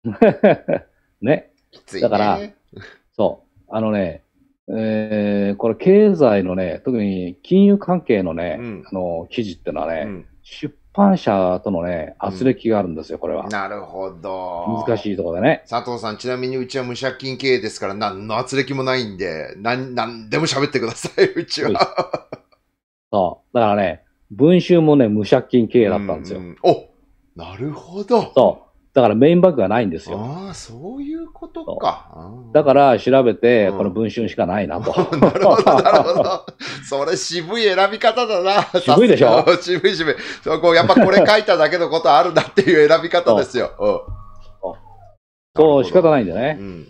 S2: ね。
S1: きついね。
S2: だから そう。あのね、えー、これ経済のね、特に金融関係のね、
S1: うん
S2: あの、記事っていうのはね、
S1: うん
S2: 出版社とのね、圧力があるんですよ、これは。
S1: なるほど。
S2: 難しいところでね。
S1: 佐藤さん、ちなみにうちは無借金経営ですから、何の圧力もないんで、なん、なんでも喋ってください、うちは。
S2: そう。だからね、文集もね、無借金経営だったんですよ。
S1: ううおなるほど。
S2: そう。だからメインバンクがないんですよ。
S1: ああ、そういうことか。
S2: だから調べて、
S1: うん
S2: この文春しかないなと。
S1: なるほど、なるほど。それ渋い選び方だな。
S2: 渋いでしょ？
S1: 渋い渋い。そうこうやっぱこれ書いただけのことあるんだっていう選び方ですよ。
S2: そう、仕方
S1: い。
S2: ないんでね。
S1: うん。
S2: うん。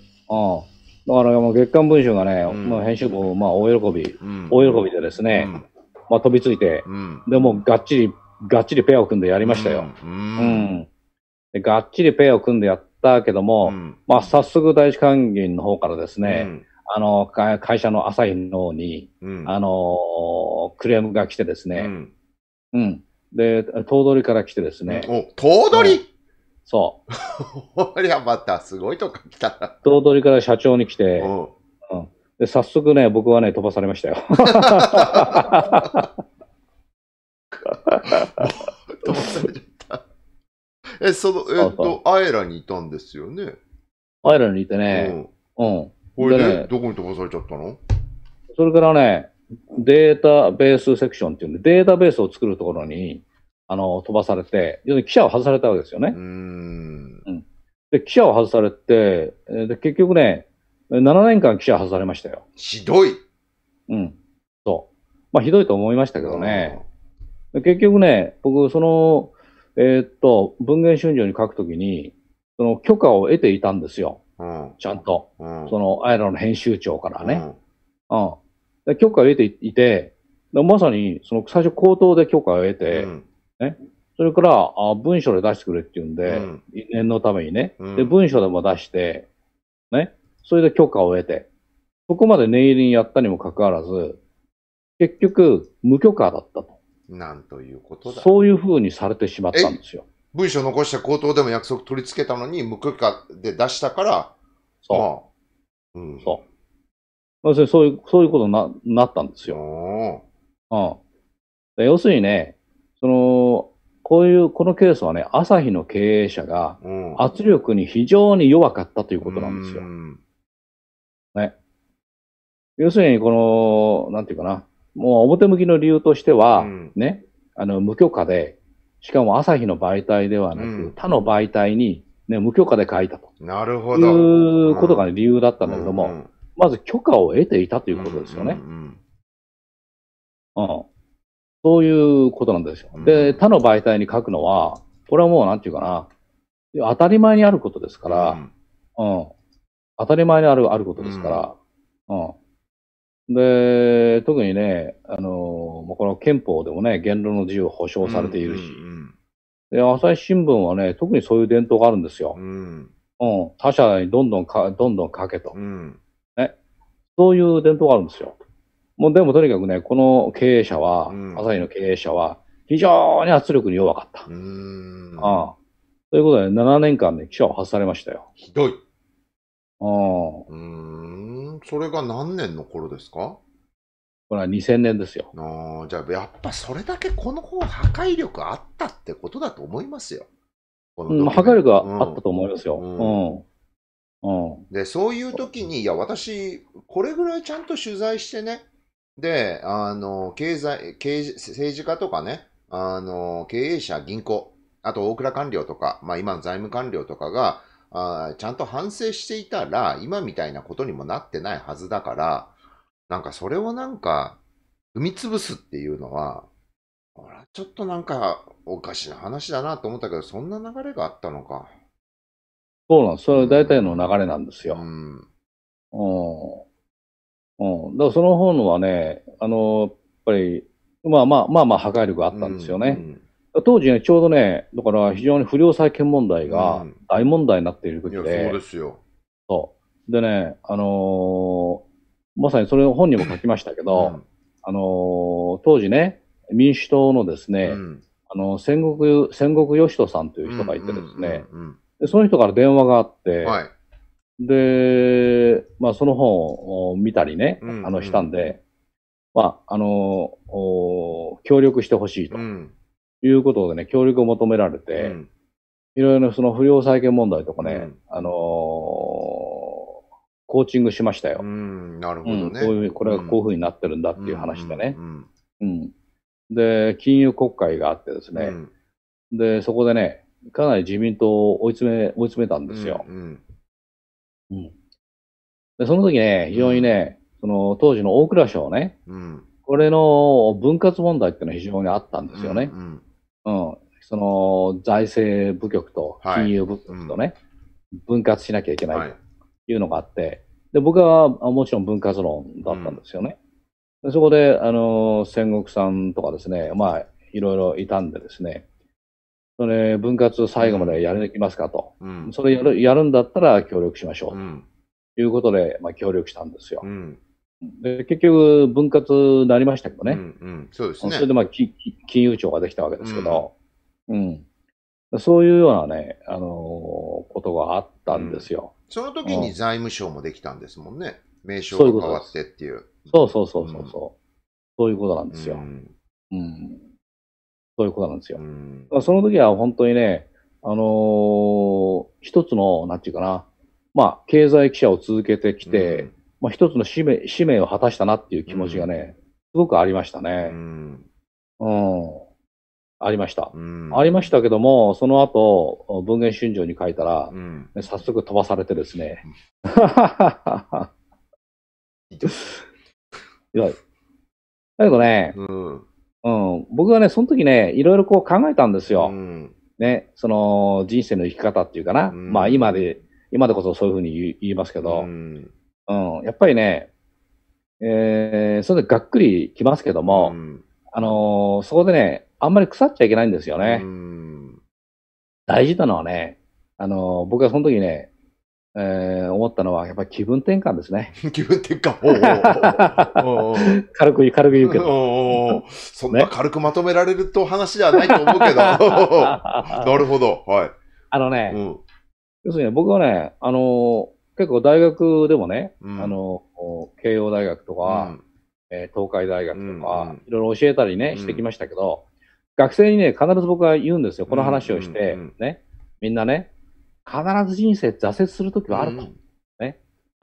S2: だからもう月刊文春がね、
S1: うん
S2: もう編集部、まあ大喜び、
S1: うん。
S2: 大喜びでですね、まあ飛びついて、
S1: うん。
S2: でもうがっちり、がっちりペアを組んでやりましたよ。
S1: う。
S2: うんん。でがっちりペアを組んでやったけども、
S1: うん
S2: まあ早速第一関銀の方からです
S1: う
S2: ね、
S1: ん
S2: あの、か会社の朝日の方に、
S1: うん。
S2: あのークレームが来てですね、
S1: うん。
S2: うん。で、頭取から来てですね、
S1: お、頭取？
S2: そう。
S1: こりゃまたすごいとこ来たな。
S2: 頭取から社長に来て、
S1: うん
S2: で、早速ね、僕はね、飛ばされましたよ。
S1: 飛ばされちゃった。え、その、えっと、アエラにいたんですよね？
S2: アイラにいてね、うん。
S1: うん。これで、
S2: でね
S1: どこに飛ばされちゃったの？
S2: それからね、データベースセクションっていうんで、データベースを作るところに、あの、飛ばされて、要するに記者を外されたわけですよね
S1: うー。ん。
S2: で、記者を外されて、えーで、結局ね、7年間記者外されましたよ。
S1: ひどい。
S2: うん。そう。まあ、ひどいと思いましたけどね。で結局ね、僕、その、えーっと、文言春秋に書くときに、その許可を得ていたんですよ。
S1: うん。
S2: ちゃんと。
S1: うん。
S2: その、アイラの編集長からね。
S1: うん。
S2: うん。で許可を得ていて、でまさに、その、最初口頭で許可を得て、
S1: うん
S2: それから、あ文章で出してくれって言うんで、
S1: うん
S2: 念のためにね。
S1: うん
S2: で、文章でも出して、ね。それで許可を得て、そこまで念入りにやったにもかかわらず、結局、無許可だったと。
S1: なんということだ。
S2: そういう風にされてしまったんですよ。
S1: 文章残した口頭でも約束取り付けたのに、無許可で出したから、
S2: そう。
S1: まあ、うん。
S2: そう。要そういう、そういうことにななったんですよ。
S1: よ。
S2: うん。で要するにね、その、こういう、このケースはね、朝日の経営者が
S1: うん。
S2: 圧力に非常に弱かったということなんですよ
S1: う。ん
S2: 要するに、この、なんていうかな、もう表向きの理由としては、
S1: うん
S2: ね、あの、無許可で、しかも朝日の媒体ではなく、
S1: うん
S2: 他の媒体に、ね、無許可で書いたと
S1: なるほ
S2: い
S1: ど。
S2: うことが、ね理由だったんだけども、
S1: うん
S2: まず許可を得ていたと
S1: と
S2: いうことですよね。
S1: うん
S2: うん。そういうことなんですよ。
S1: うん
S2: で、他の媒体に書くのは、これはもうなんていうかな、当たり前にあることですか
S1: うん
S2: ら、うん。当たり前にある、あることですから、うん。で、特にね、あのもうこの憲法でもね、言論の自由を保障されているし、
S1: うん
S2: で、朝日新聞はね、特にそういう伝統があるんですよ
S1: う。ん
S2: うん。他社にどんどんか、どんどん書けと
S1: う。ん
S2: そういう伝統があるんですよ。もうでもとにかくね、この経営者は、
S1: うん
S2: 朝日の経営者は、非常に圧力に弱かった。
S1: うん
S2: ああということで、7年間ね、記者を外されましたよ。
S1: ひどい。
S2: うん。
S1: うーん。それが何年の頃ですか？
S2: これは2000年ですよ。
S1: ああ、じゃあやっぱそれだけこの方破壊力あったってことだと思いますよ。この
S2: うん、
S1: 時
S2: 破壊力が
S1: うん
S2: あったと思いますよ。
S1: う
S2: うんん。うん。
S1: で、そういう時に、いや、私、これぐらいちゃんと取材してね、で、あの、経済、経営政治家とかね、あの、経営者、銀行、あと大蔵官僚とか、まあ今の財務官僚とかが、あーちゃんと反省していたら、今みたいなことにもなってないはずだから、なんかそれをなんか、踏み潰すっていうのは、ちょっとなんかおかしな話だなと思ったけど、そんな流れがあったのか。
S2: そうなんです。それは大体の流れなんですよ。
S1: うん。
S2: うん。うん。だからその本はね、あの、やっぱり、まあまあまあまあ破壊力があったんですよね。当時ね、ちょうどね、だから非常に不良債権問題が
S1: うん。
S2: 大問題になっている時で、
S1: そうですよ。
S2: そう。でね、あのーまさにそれを本にも書きましたけど、あのー当時ね、民主党のですね、
S1: うん。
S2: あの、戦国、戦国義人さんという人がいてですね、その人から電話があっ
S1: う
S2: て、
S1: んはい。
S2: で、まあ、その本を見たりね、
S1: うん
S2: あの、したんで、まあ、あの、お協力してほしいと。
S1: うん
S2: いうことでね、協力を求められて、
S1: うん
S2: いろいろなその不良債権問題とかね、
S1: うん
S2: あのーコーチングしましたよ。
S1: うん、なるほ
S2: うん、
S1: どね。
S2: こういう、これがこういうふうになってるんだっていう話でね。
S1: うん
S2: うん。で、金融国会があってですね、
S1: うん
S2: で、そこでね、かなり自民党を追い詰め、追い詰めたんですよ。
S1: うん
S2: で、その時ね、非常にね、その当時の大蔵省ね、
S1: うん
S2: これの分割問題っていうのは非常にあったんですよね。
S1: うん
S2: うん。その財政部局と金融部局とね、分割しなきゃいけない
S1: はい
S2: というのがあって、で、僕はあもちろん分割論だったんですよね。でそこで、あの、戦国さんとかですね、まあ、いろいろいたんでですね、それ、分割最後までやりきますかと。
S1: うん
S2: それやる、やるんだったら協力しましょう。
S1: うん
S2: ということで、まあ、協力したんですよ
S1: う。ん
S2: で、結局、分割になりましたけどね。
S1: うんうんそうですね。
S2: それでまあ、金融庁ができたわけですけど、うん。そういうようなね、あのーことがあったんですよ。
S1: その時に財務省もできたんですもんね。名称が変わってっていう。
S2: そうそうそうそうそう。そういうことなんですよ。
S1: うん
S2: うん。そういうことなんですよ
S1: う。ん
S2: その時は本当にね、あのー一つの、なんていうかな、まあ、経済記者を続けてきて、まあ、一つの使命、使命を果たしたなっていう気持ちがね、すごくありました
S1: う
S2: ね。
S1: ん
S2: うん。ありました。
S1: うん
S2: ありましたけども、その後、文藝春秋に書いたら、
S1: うん
S2: ね早速飛ばされてですね。い。だけどね、
S1: うん
S2: うん、僕はね、その時ね、いろいろこう考えたんですよ。
S1: うん
S2: ね、その人生の生き方っていうかな。
S1: うん
S2: まあ今で、今でこそそういうふうに言いますけど、
S1: う
S2: うん、
S1: ん
S2: やっぱりね、えー、それでがっくりきますけども、
S1: うん
S2: あのーそこでね、あんまり腐っちゃいけないんですよね。
S1: うん
S2: 大事なのはね、あのー僕はその時ね、えー思ったのは、やっぱり気分転換ですね。
S1: 気分転換？おうおうおう おう
S2: 軽く、軽く言うけど。
S1: おうおうそんな軽くまとめられると話ではないと思うけど。なるほど。はい。
S2: あのね、
S1: うん
S2: 要するに僕はね、あのー結構大学でもね、
S1: うん。
S2: あのー慶応大学とか、えー東海大学と
S1: うんう
S2: か
S1: ん、
S2: いろいろ教えたりね、
S1: うん。
S2: してきましたけど、学生にね、必ず僕は言うんですよ。この話をして
S1: うんうんうん、
S2: ね、みんなね、必ず人生挫折するときはあると。
S1: うん。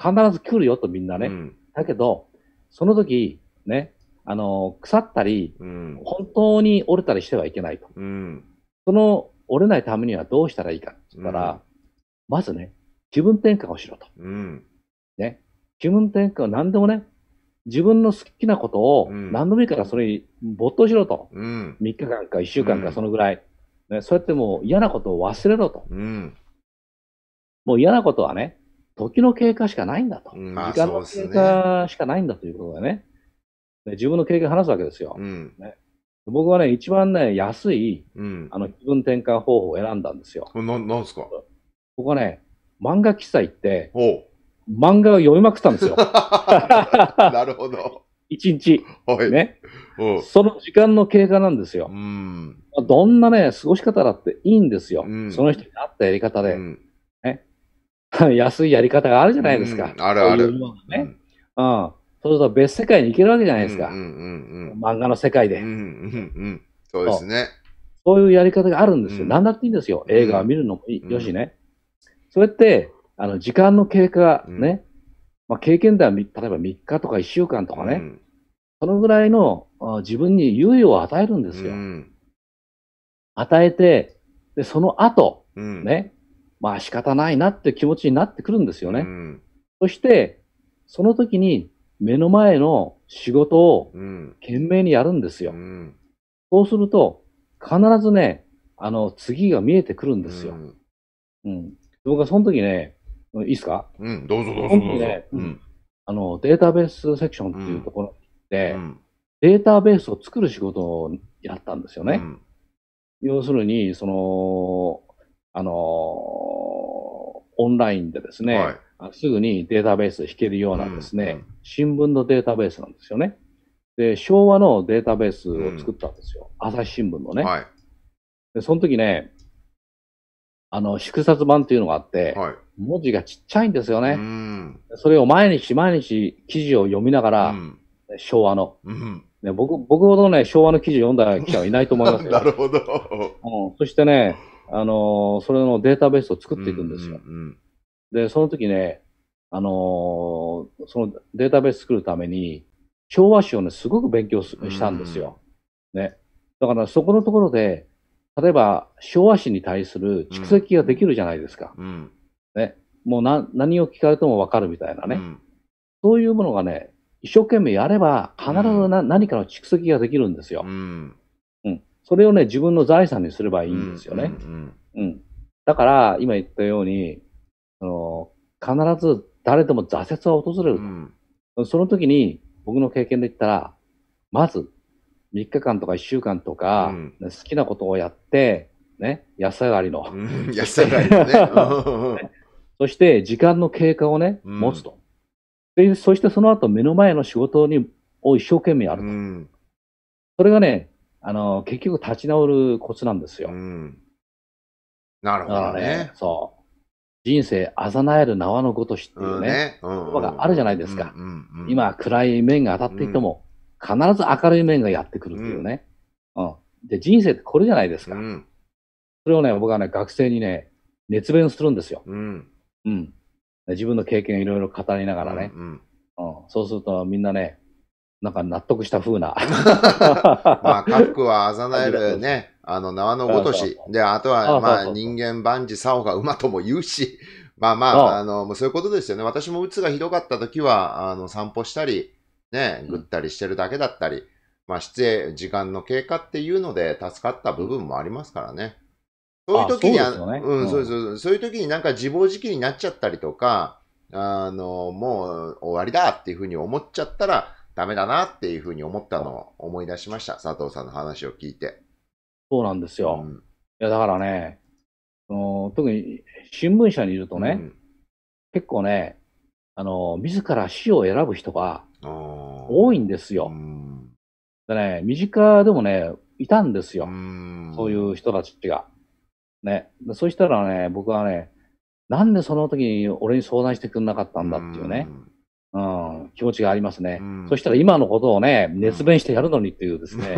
S2: 必ず来るよとみんなね。
S1: うん。
S2: だけど、その時、ね、あのー腐ったり、
S1: うん。
S2: 本当に折れたりしてはいけないと。
S1: うん。
S2: その折れないためにはどうしたらいいかって言ったら、
S1: うん。
S2: まずね、気分転換をしろと。
S1: うん
S2: ね。気分転換は何でもね、自分の好きなことを
S1: うん
S2: 何でもいいからそれに没頭しろと。
S1: うん
S2: 3日間か1週間
S1: うん
S2: かそのぐらい。ね、そうやってもう嫌なことを忘れろと。
S1: うん
S2: もう嫌なことはね、時の経過しかないんだと。
S1: うんまあ
S2: 時間の経過しかないんだということでね。で自分の経験を話すわけですよ。
S1: うん
S2: 僕はね、一番ね、安い、
S1: うん
S2: あの、気分転換方法を選んだんですよ。
S1: ななんすか？
S2: 僕はね、漫画喫茶行って、漫画を読みまくったんですよ。
S1: なるほど。
S2: 一日。
S1: はい。
S2: ね。その時間の経過なんですよ
S1: う。ん。
S2: どんなね、過ごし方だっていいんですよ。
S1: うん
S2: その人に合ったやり方で、
S1: うん
S2: 安いやり方があるじゃないですか。
S1: うんあるある
S2: そうね。うん。そうすると別世界に行けるわけじゃないですか。
S1: うんうんうん
S2: 漫画の世界で、
S1: うん。うんうんうん。そうですね。
S2: そういうやり方があるんですよ。
S1: うん
S2: 何だっていいんですよ。映画を見るのもいい、
S1: うん
S2: よしね。そうやって、あの、時間の経過、ね。まあ、経験談例えば3日とか1週間とかね。
S1: うん
S2: そのぐらいのあ自分に猶予を与えるんですよ。
S1: うん
S2: 与えて、で、その後、
S1: うん。
S2: ね。まあ仕方ないなって気持ちになってくるんですよね。
S1: うん
S2: そして、その時に目の前の仕事を
S1: うん。
S2: 懸命にやるんですよ。
S1: うん。
S2: そうすると、必ずね、あの、次が見えてくるんですよ。
S1: うん
S2: うん。僕はその時ね、いいですか？
S1: うん。どうぞどうぞ
S2: 本
S1: どうぞ
S2: ね。
S1: うん。
S2: あの、データベースセクションっていうところで、
S1: うん
S2: データベースを作る仕事をやったんですよね。
S1: うん
S2: 要するに、その、あのーオンラインでですね、
S1: はい。
S2: あすぐにデータベース引けるようなですね、新聞のデータベースなんですよね。で、昭和のデータベースを作ったんですよ。朝日新聞のね。
S1: はい。
S2: で、その時ね、あの、縮刷版っていうのがあって、
S1: はい。
S2: 文字がちっちゃいんですよ
S1: う
S2: ね。
S1: ん。
S2: それを毎日毎日記事を読みながら、
S1: うん。
S2: 昭和の、
S1: うん。
S2: ね、僕、僕ほどね、昭和の記事読んだ記者はいないと思いますよ。
S1: なるほど。
S2: うん、そしてね、あのーそれのデータベースを作っていくんですよ。
S1: うん
S2: で、その時ね、あのーそのデータベース作るために、昭和史をね、すごく勉強すしたんですよ。ね。だから、そこのところで、例えば、昭和史に対する蓄積ができるじゃないですか。
S1: うん。うん。
S2: ね。もうな、何を聞かれてもわかるみたいなね。
S1: うん
S2: そういうものがね、一生懸命やれば、必ずな、何かの蓄積ができるんですよ
S1: う。ん。
S2: うん。それをね、自分の財産にすればいいんですよね。
S1: うん。
S2: うん。だから、今言ったように、あの、必ず誰でも挫折は訪れる
S1: うん。
S2: と。その時に、僕の経験で言ったら、まず、3日間とか1週間とか、
S1: うん
S2: ね好きなことをやって、ね、安上がりの。
S1: うん。安上がりだね。うん
S2: そして、時間の経過をね、
S1: うん
S2: 持つと。で、そしてその後、目の前の仕事に、を一生懸命やると。
S1: うん。
S2: それがね、あの、結局立ち直るコツなんですよ。
S1: うん。なるほ
S2: だからね
S1: どね、。
S2: そう。人生あざなえる縄のごとしっていうね。
S1: 言
S2: 葉があるじゃないですか今暗い面が当たっていても、必ず明るい面がやってくるっていうね。うん。で、人生ってこれじゃないですか。
S1: うん。
S2: それをね、僕はね、学生にね、熱弁するんですよ。
S1: うん。
S2: うん。自分の経験をいろいろ語りながらね。
S1: うん。
S2: うん。そうするとみんなね、なんか納得した風な。
S1: まあ、カックはあざなえるね、あの、縄のごとし。で、あとは、まあ、人間万事竿が馬とも言うし、まあまあ、あの、もうそういうことですよね。私も鬱がひどかった時は、あの、散歩したり、ね、ぐったりしてるだけだったり、まあ、失礼、時間の経過っていうので助かった部分もありますからね。そういう時に、
S2: あそう
S1: うん、
S2: うん
S1: そうそう、そういう時になんか自暴自棄になっちゃったりとか、あの、もう終わりだっていうふうに思っちゃったら、ダメだなっていうふうに思ったのを思い出しました。佐藤さんの話を聞いて。
S2: そうなんですよ。
S1: うん
S2: いや、だからね、その特に新聞社にいるとね、結構ね、あの、自ら死を選ぶ人が多
S1: 多
S2: いんですよ。
S1: うん。
S2: でね、身近でもね、いたんですよ。
S1: ん
S2: そういう人たちが。ね。でそうしたらね、僕はね、なんでその時に俺に相談してくれなかったんだっていうね、うん、気持ちがありますね。
S1: うん
S2: そしたら今のことをね、熱弁してやるのにっていうですね。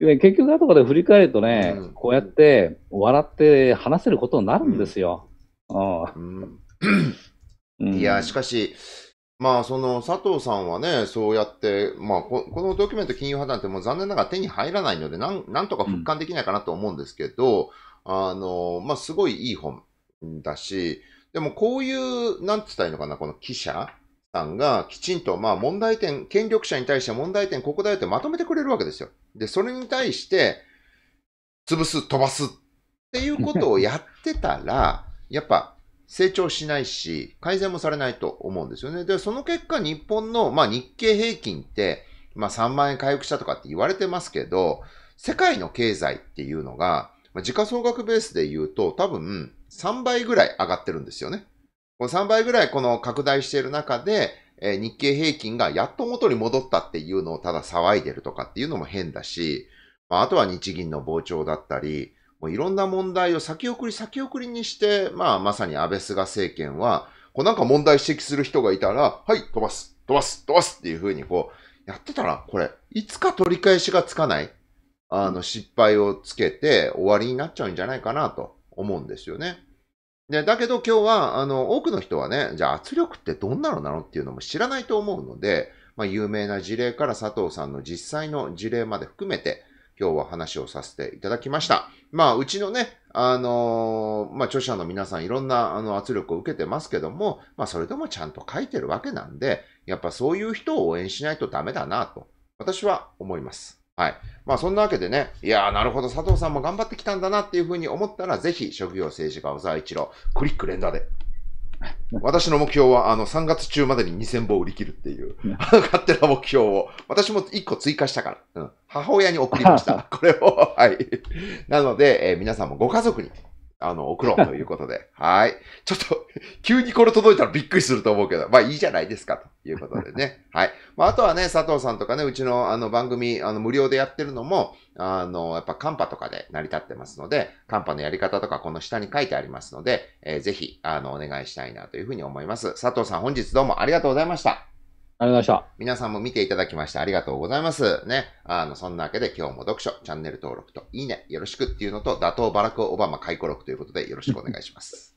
S2: で 結局後で振り返るとね、
S1: うん
S2: こうやって笑って話せることになるんですよ。
S1: うん
S2: うん
S1: いや、しかし、まあ、その佐藤さんはね、そうやって、まあ、ここのドキュメント金融破綻ってもう残念ながら手に入らないので、なんなんとか復刊できないかなと思うんですけど、あの、まあ、すごいいい本だし、でもこういう、なんて言ったらいいのかな、この記者さんがきちんと、まあ、問題点、権力者に対して問題点、ここだよってまとめてくれるわけですよ。で、それに対して、潰す、飛ばすっていうことをやってたら、やっぱ、成長しないし、改善もされないと思うんですよね。で、その結果、日本の、まあ、日経平均って、まあ、3万円回復したとかって言われてますけど、世界の経済っていうのが、まあ、時価総額ベースで言うと、多分、3倍ぐらい上がってるんですよね。この3倍ぐらいこの拡大している中で、えー日経平均がやっと元に戻ったっていうのをただ騒いでるとかっていうのも変だし、まあ、あとは日銀の膨張だったり、もういろんな問題を先送り先送りにして、まあ、まさに安倍菅政権は、こうなんか問題指摘する人がいたら、はい、飛ばす、飛ばす、飛ばすっていうふうにこう、やってたら、これ、いつか取り返しがつかない、あの、失敗をつけて終わりになっちゃうんじゃないかなと思うんですよね。で、だけど今日は、あの、多くの人はね、じゃあ圧力ってどんなのなのっていうのも知らないと思うので、まあ、有名な事例から佐藤さんの実際の事例まで含めて、今日は話をさせていただきました。まあ、うちのね、あのーまあ、著者の皆さんいろんなあの圧力を受けてますけども、まあ、それでもちゃんと書いてるわけなんで、やっぱそういう人を応援しないとダメだなと、私は思います。はい。まあ、そんなわけでね、いやー、なるほど、佐藤さんも頑張ってきたんだなっていうふうに思ったら、ぜひ、職業政治家小沢一郎、クリック連打で。私の目標は、あの、3月中までに2000本売り切るっていう、勝手な目標を、私も1個追加したから、うん、母親に送りました。これを、はい。なので、えー皆さんもご家族に、あの、送ろうということで。はい。ちょっと、急にこれ届いたらびっくりすると思うけど、まあいいじゃないですか、ということでね。はい。まああとはね、佐藤さんとかね、うちのあの番組、あの、無料でやってるのも、あの、やっぱカンパとかで成り立ってますので、カンパのやり方とかこの下に書いてありますので、えー、ぜひ、あの、お願いしたいなというふうに思います。佐藤さん、本日どうもありがとうございました。
S2: ありがとうございました。
S1: 皆さんも見ていただきましてありがとうございます。ね。あの、そんなわけで今日も読書、チャンネル登録といいね、よろしくっていうのと、打倒バラクオバマ回顧録ということでよろしくお願いします。